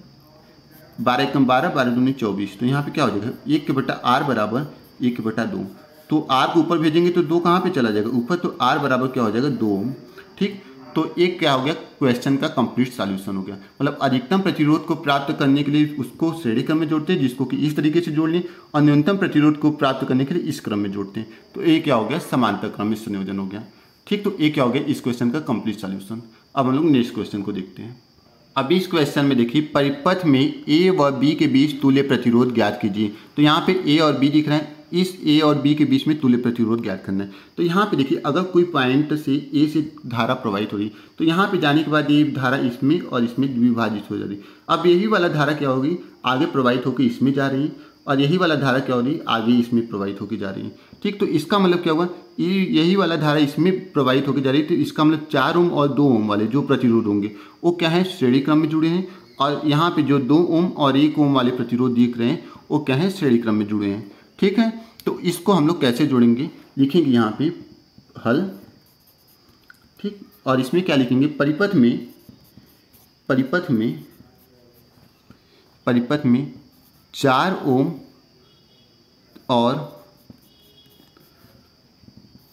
बारह एक कम बारह बारह दूनी चौबीस। तो यहाँ पे क्या हो जाएगा? एक के बट्टा आर बराबर एक के बट्टा दो। तो आर को ऊपर भेजेंगे तो दो कहाँ पे चला जाएगा? ऊपर तो आर बराबर क्या हो जाएगा? दो। ठीक? तो एक क्या हो गया? क्वेश्चन का कंप्लीट सॉल्यूशन हो गया। मतलब अधिकतम प्रतिरोध को प्राप्त करने के लिए उसको श्रेणी क्रम में जोड़ते हैं, जिसको कि इस तरीके से जोड़ लें और न्यूनतम प्रतिरोध को प्राप्त करने के लिए इस क्रम में जोड़ते हैं। तो ये क्या हो गया? समांतर क्रम में संयोजन हो गया। ठीक? तो ये क्या हो गया? इस क्वेश्चन का कंप्लीट सॉल्यूशन अब हम लोग नेक्स्ट क्वेश्चन को देखते हैं। अब इस क्वेश्चन में देखिए, परिपथ में ए व बी के बीच तुल्य प्रतिरोध ज्ञात कीजिए। तो यहाँ पे ए और बी दिख रहे हैं। इस ए और बी के बीच में तुल्य प्रतिरोध ज्ञात करना है। तो यहाँ पे देखिए, अगर कोई पॉइंट से ए से धारा प्रवाहित हो रही तो यहाँ पे जाने के बाद ये धारा इसमें और इसमें विभाजित हो जा रही। अब यही वाला धारा क्या होगी? आगे प्रवाहित होकर इसमें जा रही और यही वाला धारा क्या हो रही? आगे इसमें प्रवाहित होकर जा रही। है ठीक तो इसका मतलब क्या हुआ? यही वाला धारा इसमें प्रवाहित होकर जा रही है तो इसका मतलब चार ओम और दो ओम वाले जो प्रतिरोध होंगे, वो क्या है? श्रेणी क्रम में जुड़े हैं और यहाँ पे जो दो ओम और एक ओम वाले प्रतिरोध दिख रहे हैं, वो क्या है? श्रेणी क्रम में जुड़े हैं। ठीक है? तो इसको हम लोग कैसे जोड़ेंगे? लिखेंगे यहाँ पे हल, ठीक? और इसमें क्या लिखेंगे? परिपथ में परिपथ में परिपथ में चार ओम और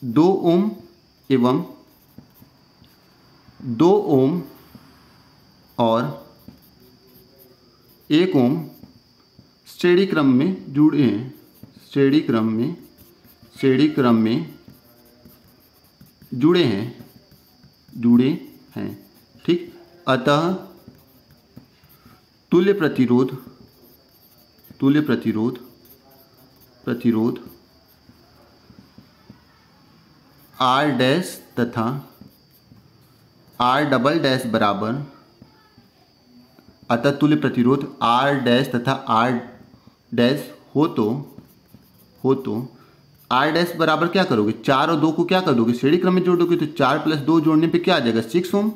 दो ओम एवं दो ओम और एक ओम श्रेणी क्रम में जुड़े हैं। श्रेणी क्रम में श्रेणी क्रम में जुड़े हैं जुड़े हैं, ठीक? अतः तुल्य प्रतिरोध तुल्य प्रतिरोध प्रतिरोध आर डैश तथा आर डबल डैश बराबर, अतः तुल्य प्रतिरोध आर डैश तथा आर डैश हो तो हो तो आर डैश बराबर क्या करोगे? चार और दो को क्या कर दोगे? श्रेणी क्रम में जोड़ दोगे तो चार प्लस दो जोड़ने पे क्या आ जाएगा? सिक्स ओम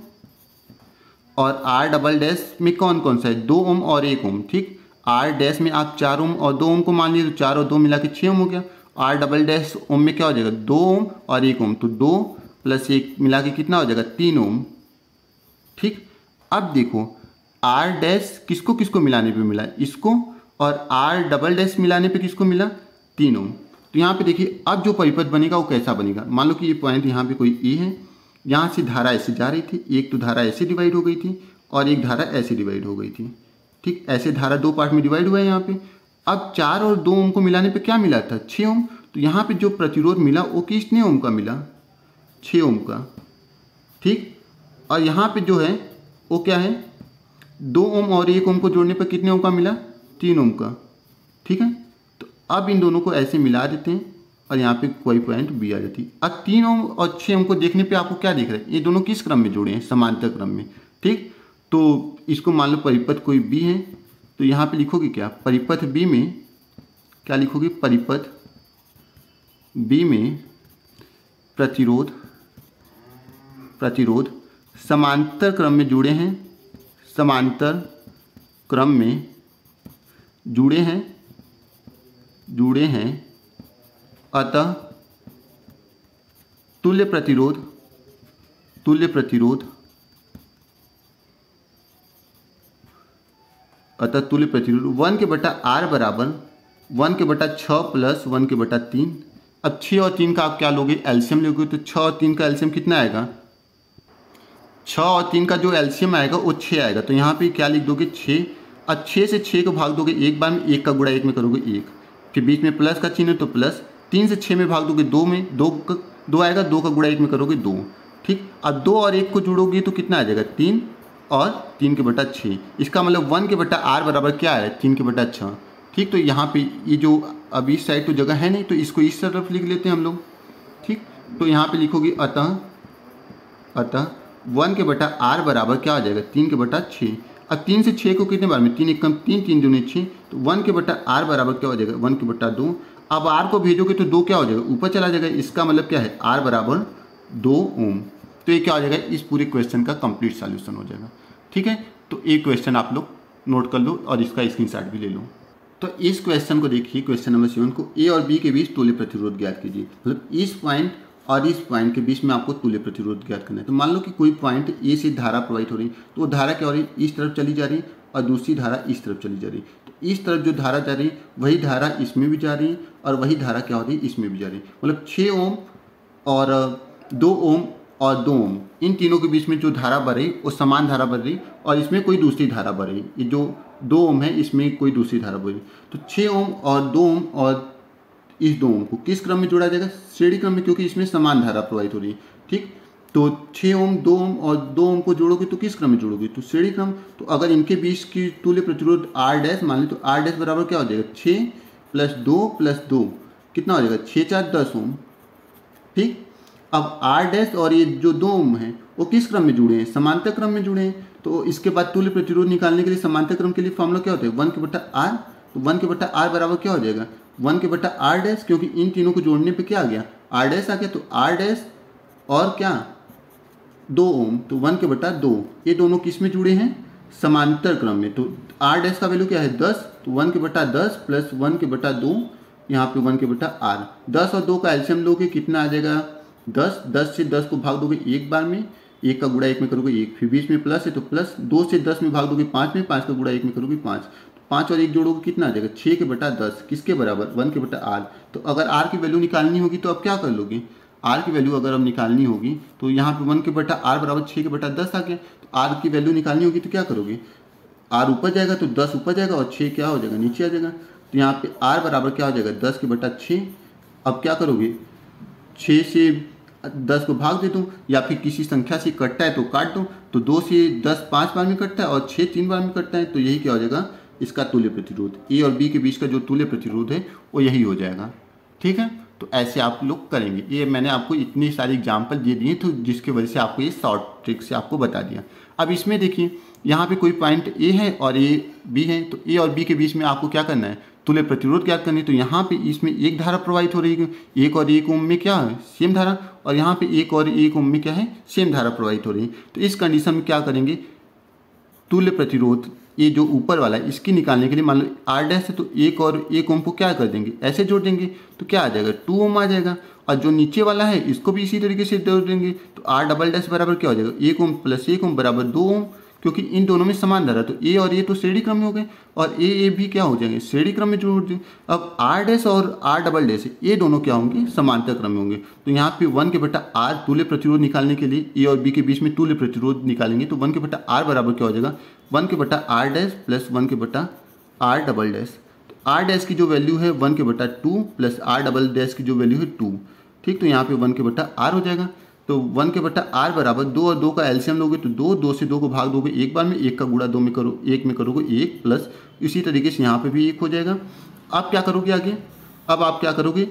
और आर डबल डैश में कौन कौन सा है? दो ओम और एक ओम ठीक? आर डैश में आप चार ओम और दो ओम को मान लीजिए तो चार और दो मिला के छः ओम हो गया। आर डबल डैश ओम में क्या हो जाएगा? दो ओम और एक ओम तो दो प्लस एक मिला के कितना हो जाएगा? तीन ओम ठीक? अब देखो आर डैश किसको किसको मिलाने पे मिला? इसको और आर डबल डैश मिलाने पे किसको मिला? तीन। तो यहाँ पे देखिए, अब जो परिपथ बनेगा वो कैसा बनेगा? मान लो कि ये पॉइंट यहाँ पे कोई ए है, यहाँ से धारा ऐसे जा रही थी, एक तो धारा ऐसे डिवाइड हो गई थी और एक धारा ऐसे डिवाइड हो गई थी। ठीक, ऐसे धारा दो पार्ट में डिवाइड हुआ है यहाँ पे। अब चार और दो ओम को मिलाने पे क्या मिला था? छः ओम। तो यहाँ पे जो प्रतिरोध मिला वो कितने ओम का मिला? छः ओम का। ठीक, और यहाँ पे जो है वो क्या है? दो ओम और एक ओम को जोड़ने पर कितने ओम का मिला? तीन ओम का। ठीक है? अब इन दोनों को ऐसे मिला देते हैं और यहाँ पे कोई पॉइंट बी आ जाती है। अब तीन और छः ओम को देखने पे आपको क्या दिख रहा है? ये दोनों किस क्रम में जुड़े हैं? समांतर क्रम में, ठीक? तो इसको मान लो परिपथ कोई बी है तो यहाँ पे लिखोगे क्या? परिपथ बी में, क्या लिखोगे? परिपथ बी में प्रतिरोध प्रतिरोध समांतर क्रम में जुड़े हैं, समांतर क्रम में जुड़े हैं जुड़े हैं। अतः तुल्य प्रतिरोध तुल्य प्रतिरोध। अतः तुल्य प्रतिरोध, वन के बटा आर बराबर, वन के बटा छः प्लस वन के बटा तीन। अब छः और तीन का आप क्या लोगे? एल्शियम लोगे तो छः और तीन का एल्शियम कितना आएगा? छः और तीन का जो एल्शियम आएगा, वो छः आएगा। तो यहाँ पे क्या लिख दोगे? छः और छः से छः को भाग दोगे, एक बार में एक का गुड़ा एक में करोगे एक। फिर बीच में प्लस का चिन्ह तो प्लस। तीन से छः में भाग दोगे दो में, दो का, दो आएगा, दो का गुड़ा एक में करोगे दो। ठीक? अब दो और एक को जोड़ोगे तो कितना आ जाएगा? तीन और तीन के बटा छः इसका मतलब वन के बटा आर बराबर क्या है? तीन के बटा छः ठीक? तो यहाँ पे ये जो अब इस साइड तो जगह है नहीं तो इसको इस तरफ़ लिख लेते हैं हम लोग। ठीक? तो यहाँ पे लिखोगे अतः अतः वन के बटा आर बराबर क्या आ जाएगा? तीन के बटा छः अब तीन से छः को कितने बार में? तीन एक कम तीन तीन दूनी छः तो वन के बट्टा आर बराबर क्या हो जाएगा? वन के बट्टा दो। अब आर को भेजोगे तो दो क्या हो जाएगा? ऊपर चला जाएगा। इसका मतलब क्या है? आर बराबर दो ओम। तो ये क्या हो जाएगा? इस पूरे क्वेश्चन का कंप्लीट सॉल्यूशन हो जाएगा। ठीक है? तो एक क्वेश्चन आप लोग नोट कर लो और इसका स्क्रीनशॉट भी ले लो। तो इस क्वेश्चन को देखिए क्वेश्चन नंबर सेवन को ए और बी के बीच तुल्य प्रतिरोध ज्ञात कीजिए। मतलब इस पॉइंट और इस पॉइंट के बीच में आपको तुल्य प्रतिरोध ज्ञात करना है। तो मान लो कि कोई पॉइंट ए से धारा प्रवाहित हो रही है तो धारा क्या हो रही? इस तरफ़ चली जा रही और दूसरी धारा इस तरफ़ चली जा रही। तो इस तरफ़ जो धारा जा रही, वही धारा इसमें भी जा रही और वही धारा क्या हो रही? इसमें भी जा रही। मतलब छः ओम और, दो ओम और दो ओम, इन तीनों के बीच में जो धारा बढ़ रही, वो समान धारा बढ़ रही और इसमें कोई दूसरी धारा बढ़ रही। ये जो दो ओम है, इसमें कोई दूसरी धारा बढ़ रही। तो छः ओम और दो ओम और इस दो ओम को किस क्रम में जोड़ा जाएगा? श्रेणी क्रम में, क्योंकि इसमें समान धारा प्रवाहित हो रही है, ठीक? तो छः ओम, दो ओम और दो ओम को जोड़ोगे तो किस क्रम में जोड़ोगे? तो श्रेणी क्रम। तो अगर इनके बीच की तुल्य प्रतिरोध आर डैश मान ली तो आर डैश बराबर क्या हो जाएगा? छः प्लस दो प्लस दो, कितना हो जाएगा? छः चार दस ओम, ठीक? अब आर डैश और ये जो दो ओम हैं, वो किस क्रम में जुड़े हैं? समांतर क्रम में जुड़े हैं। तो इसके बाद तुल्य प्रतिरोध निकालने के लिए समांतर क्रम के लिए फॉर्मूला क्या होता है? वन के बट्टा आर तो वन के बट्टा आर बराबर क्या हो जाएगा? वन के बट्टा आर डैश, क्योंकि इन तीनों को जोड़ने पे क्या आ गया? आर डैश आ गया तो आर डैश और क्या? दो ओम तो वन के बट्टा दो। ये दोनों किसमें जुड़े हैं? समांतर क्रम में। तो आर डैश का वैल्यू क्या है? दस तो वन के बट्टा दस प्लस वन के बट्टा दो, यहाँ पे वन के बट्टा आर। दस और दो का एल्शियम लोगे, कितना आ जाएगा? दस। दस से दस को भाग दोगे एक बार में, एक का गुड़ा एक में करोगे एक। फिर बीच में प्लस है तो प्लस दो से दस में भाग दोगे पाँच में, पाँच का गुड़ा एक में करोगे पाँच। पाँच और एक जोड़ोगे कितना आ जाएगा? छः के बटा दस, किसके बराबर? वन के बटा आर। तो अगर आर की वैल्यू निकालनी होगी तो अब क्या कर लोगे? आर की वैल्यू अगर अब निकालनी होगी तो यहाँ पे वन के बटा आर बराबर छः के बटा दस आ गया। तो आर की वैल्यू निकालनी होगी तो क्या करोगे? आर ऊपर जाएगा तो दस ऊपर जाएगा और छः क्या हो जाएगा? नीचे आ जाएगा। तो यहाँ पे आर बराबर क्या हो जाएगा? दस के बटा छः अब क्या करोगे? छः से दस को भाग दे दूँ, या फिर किसी संख्या से कटता है तो काट दूँ। तो दो से दस पाँच बार में कटता है और छः तीन बार में कटता है तो यही क्या हो जाएगा? इसका तुल्य प्रतिरोध, ए और बी के बीच का जो तुल्य प्रतिरोध है, वो यही हो जाएगा। ठीक है? तो ऐसे आप लोग करेंगे। ये मैंने आपको इतनी सारी एग्ज़ाम्पल दे दिए तो जिसकी वजह से आपको ये शॉर्ट ट्रिक से आपको बता दिया। अब इसमें देखिए, यहाँ पे कोई पॉइंट ए है और ए बी है तो ए और बी के बीच में आपको क्या करना है? तुल्य प्रतिरोध क्या करनी है। तो यहाँ पे इसमें एक धारा प्रवाहित हो रही है। एक और एक ओम में क्या है? सेम धारा। और यहाँ पे एक और एक ओम में क्या है? सेम धारा प्रवाहित हो रही है। तो इस कंडीशन में क्या करेंगे? तुल्य प्रतिरोध ये जो ऊपर वाला है, इसकी निकालने के लिए मान लो आर डैश है तो एक और एक ओम को क्या कर देंगे? ऐसे जोड़ देंगे तो क्या आ जाएगा? टू ओम आ जाएगा। और जो नीचे वाला है, इसको भी इसी तरीके से जोड़ देंगे तो आर डबल डैश बराबर क्या हो जाएगा? एक ओम प्लस एक ओम बराबर दो ओम। क्योंकि इन दोनों में समान धारा तो ए और ए तो श्रेणी क्रम में हो गए और ए ए भी क्या हो जाएँगे? श्रेणी क्रम में जोड़ दिए अब आर डैश और आर डबल डैश ये दोनों क्या होंगे? समांतर क्रम में होंगे। तो यहाँ पे वन के बट्टा आर तुल्य प्रतिरोध निकालने के लिए ए और बी के बीच में तुल्य प्रतिरोध निकालेंगे। तो वन के बट्टा आर बराबर क्या हो जाएगा? वन के बट्टा आर डैश प्लस वन के बट्टा आर डबल डैश तो आर डैश की जो वैल्यू है वन के बट्टा two plus R double dash की जो वैल्यू है टू ठीक तो यहाँ पे वन के बट्टा आर हो जाएगा। तो वन के बट्टा आर बराबर दो और दो का एल्सियम लोगे तो दो दो से दो को भाग दोगे, एक बार में एक का गुड़ा दो में करो, एक में करोगे एक प्लस इसी तरीके से यहाँ पे भी एक हो जाएगा। आप क्या करोगे आगे? अब आप क्या करोगे?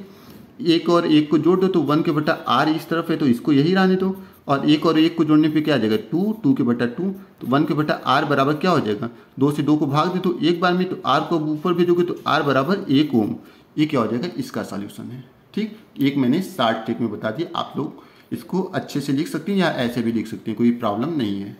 एक और एक को जोड़ दो तो वन के बट्टा आर इस तरफ़ है तो इसको यही रहने दो और एक और एक को जोड़ने पे क्या आ जाएगा? टू टू के बट्टा टू तो वन के बट्टा आर बराबर क्या हो जाएगा? दो से दो को भाग दे तो एक बार में तो आर को ऊपर भेजोगे तो आर बराबर एक ओम। ये क्या हो जाएगा? इसका सॉल्यूशन है। ठीक? एक मैंने साठ टेक में बता दिया, आप लोग इसको अच्छे से लिख सकते हैं या ऐसे भी लिख सकते हैं, कोई प्रॉब्लम नहीं है।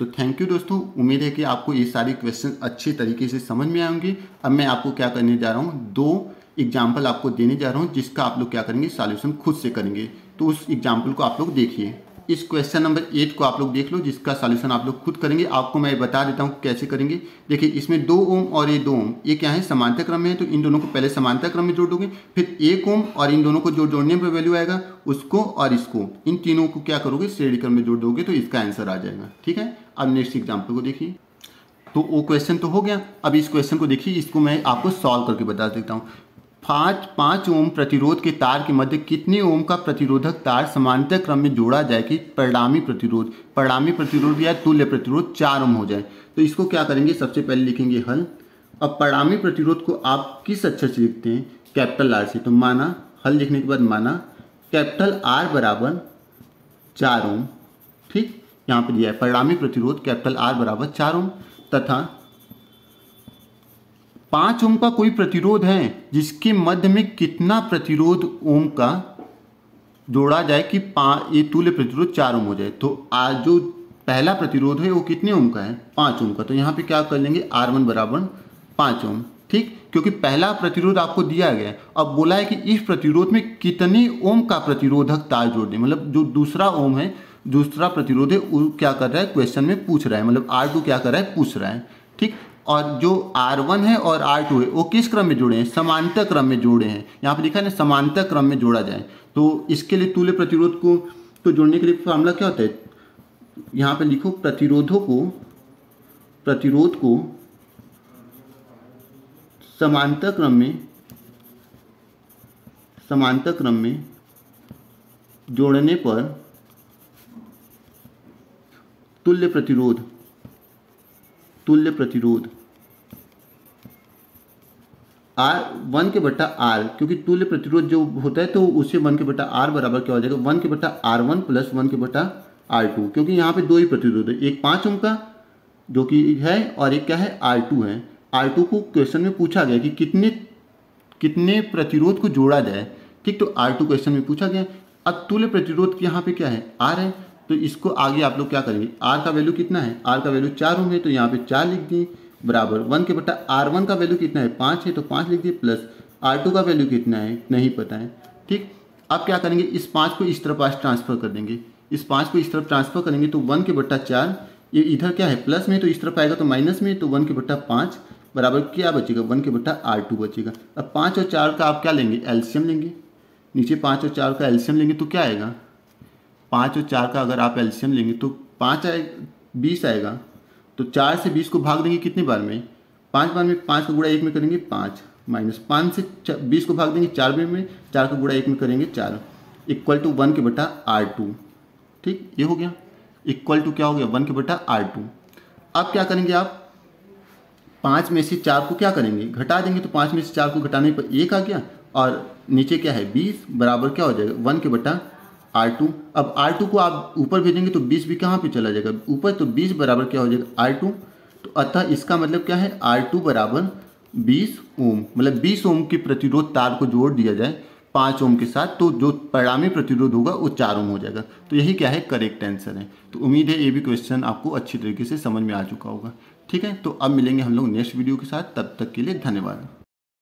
तो थैंक यू दोस्तों, उम्मीद है कि आपको ये सारी क्वेश्चन अच्छे तरीके से समझ में आएँगे अब मैं आपको क्या करने जा रहा हूँ, दो एग्ज़ाम्पल आपको देने जा रहा हूँ, जिसका आप लोग क्या करेंगे सॉल्यूशन खुद से करेंगे। तो उस एग्ज़ाम्पल को आप लोग देखिए। इस क्वेश्चन नंबर एट को आप लोग देख लो, जिसका सॉल्यूशन आप लोग खुद करेंगे। आपको मैं बता देता हूँ कैसे करेंगे। देखिए, इसमें दो ओम और ये दो ओम, ये क्या है? समांतर क्रम में है तो इन दोनों को पहले समांतर क्रम में जोड़ दोगे, फिर एक ओम और इन दोनों को जो जोड़ने पर वैल्यू आएगा, उसको और इसको। इन तीनों को क्या करोगे? श्रेणी क्रम में जोड़ दोगे तो इसका आंसर आ जाएगा। ठीक है? अब नेक्स्ट एग्ज़ाम्पल को देखिए। तो वो क्वेश्चन तो हो गया। अब इस क्वेश्चन को देखिए, इसको मैं आपको सॉल्व करके बता देता हूँ। पाँच पाँच ओम प्रतिरोध के तार के मध्य कितने ओम का प्रतिरोधक तार समांतर क्रम में जोड़ा जाए कि परिणामी प्रतिरोध? परिणामी प्रतिरोध या तुल्य प्रतिरोध चार ओम हो जाए। तो इसको क्या करेंगे? सबसे पहले लिखेंगे हल। अब परिणामी प्रतिरोध को आप किस अक्षर से लिखते हैं? कैपिटल आर से। तो माना, हल लिखने के बाद माना, कैपिटल आर बराबर चार ओम। ठीक? यहाँ पर दिया है, परिणामी प्रतिरोध कैपिटल आर बराबर चार ओम। तथा पाँच ओम का कोई प्रतिरोध है जिसके मध्य में कितना प्रतिरोध ओम का जोड़ा जाए कि ये तुल्य प्रतिरोध चार ओम हो जाए? तो आज जो पहला प्रतिरोध है वो कितने ओम का है? पाँच ओम का। तो यहाँ पे क्या कर लेंगे? आर वन बराबर पाँच ओम। ठीक? क्योंकि पहला प्रतिरोध आपको दिया गया है। अब बोला है कि इस प्रतिरोध में कितने ओम का प्रतिरोधक तार जोड़ दें? मतलब जो दूसरा ओम है, दूसरा प्रतिरोध है, वो क्या कर रहा है? क्वेश्चन में पूछ रहा है। मतलब आर टू क्या कर रहा है? पूछ रहा है। ठीक? और जो R1 है और R2 है, वो किस क्रम में जुड़े हैं? समांतर क्रम में जोड़े हैं। यहाँ पर लिखा है ना, समांतर क्रम में जोड़ा जाए। तो इसके लिए तुल्य प्रतिरोध को तो जोड़ने के लिए फॉर्मूला क्या होता है? यहाँ पर लिखो, प्रतिरोधों को, प्रतिरोध को समांतर क्रम में, समांतर क्रम में जोड़ने पर तुल्य प्रतिरोध तुल्य प्रतिरोध। आर वन के बट्टा आर क्योंकि तुल्य प्रतिरोध जो होता है तो उसे वन के बट्टा आर बराबर क्या हो जाएगा? वन के बट्टा आर वन प्लस वन के बट्टा आर टू क्योंकि यहाँ पे दो ही प्रतिरोध है। एक पाँच ओम का, जो कि है, और एक क्या है? आर टू है। आर टू को क्वेश्चन में पूछा गया कि कितने कितने प्रतिरोध को जोड़ा जाए? ठीक तो आर टू क्वेश्चन में पूछा गया। अब तुल्य प्रतिरोध यहाँ पे क्या है? आर है। तो इसको आगे आप लोग क्या करेंगे? आर का वैल्यू कितना है? आर का वैल्यू चार होंगे तो यहाँ पे चार लिख दिए, बराबर वन के बट्टा आर वन का वैल्यू कितना है? पाँच है तो पाँच लिख दिए प्लस आर टू का वैल्यू कितना है? नहीं पता है। ठीक? अब क्या करेंगे? इस पाँच को इस तरफ़ आज ट्रांसफ़र कर देंगे। इस पाँच को इस तरफ़ ट्रांसफ़र करेंगे तो वन के बट्टा चार, ये इधर क्या है? प्लस में तो इस तरफ़ आएगा तो माइनस में तो वन के बट्टा पाँच, बराबर क्या बचेगा? वन के बट्टा आर टू बचेगा। अब पाँच और चार का आप क्या लेंगे? एल्शियम लेंगे। नीचे पाँच और चार का एल्शियम लेंगे तो क्या आएगा? पाँच और चार का अगर आप एल्शियम लेंगे तो पाँच आए, बीस आएगा। तो चार से बीस को भाग देंगे कितने बार में? पाँच बार में पाँच का गुड़ा एक में करेंगे पाँच। माइनस पाँच से बीस को भाग देंगे चार बार में, चार का गुड़ा एक में करेंगे चार। इक्वल टू वन के बटा आर टू। ठीक? ये हो गया। इक्वल टू क्या हो गया? वन के बटा आर टू। अब क्या करेंगे आप? पाँच में से चार को क्या करेंगे? घटा देंगे तो पाँच में से चार को घटाने पर एक आ गया। और नीचे क्या है? बीस बराबर क्या हो जाएगा? वन के बटा आर टू अब आर टू को आप ऊपर भेजेंगे तो बीस भी कहाँ पे चला जाएगा? ऊपर तो बीस बराबर क्या हो जाएगा? आर टू तो अतः इसका मतलब क्या है? आर टू बराबर बीस ओम। मतलब बीस ओम के प्रतिरोध तार को जोड़ दिया जाए पाँच ओम के साथ तो जो परिणामी प्रतिरोध होगा वो चार ओम हो जाएगा। तो यही क्या है? करेक्ट आंसर है। तो उम्मीद है ये भी क्वेश्चन आपको अच्छी तरीके से समझ में आ चुका होगा। ठीक है? तो अब मिलेंगे हम लोग नेक्स्ट वीडियो के साथ। तब तक के लिए धन्यवाद।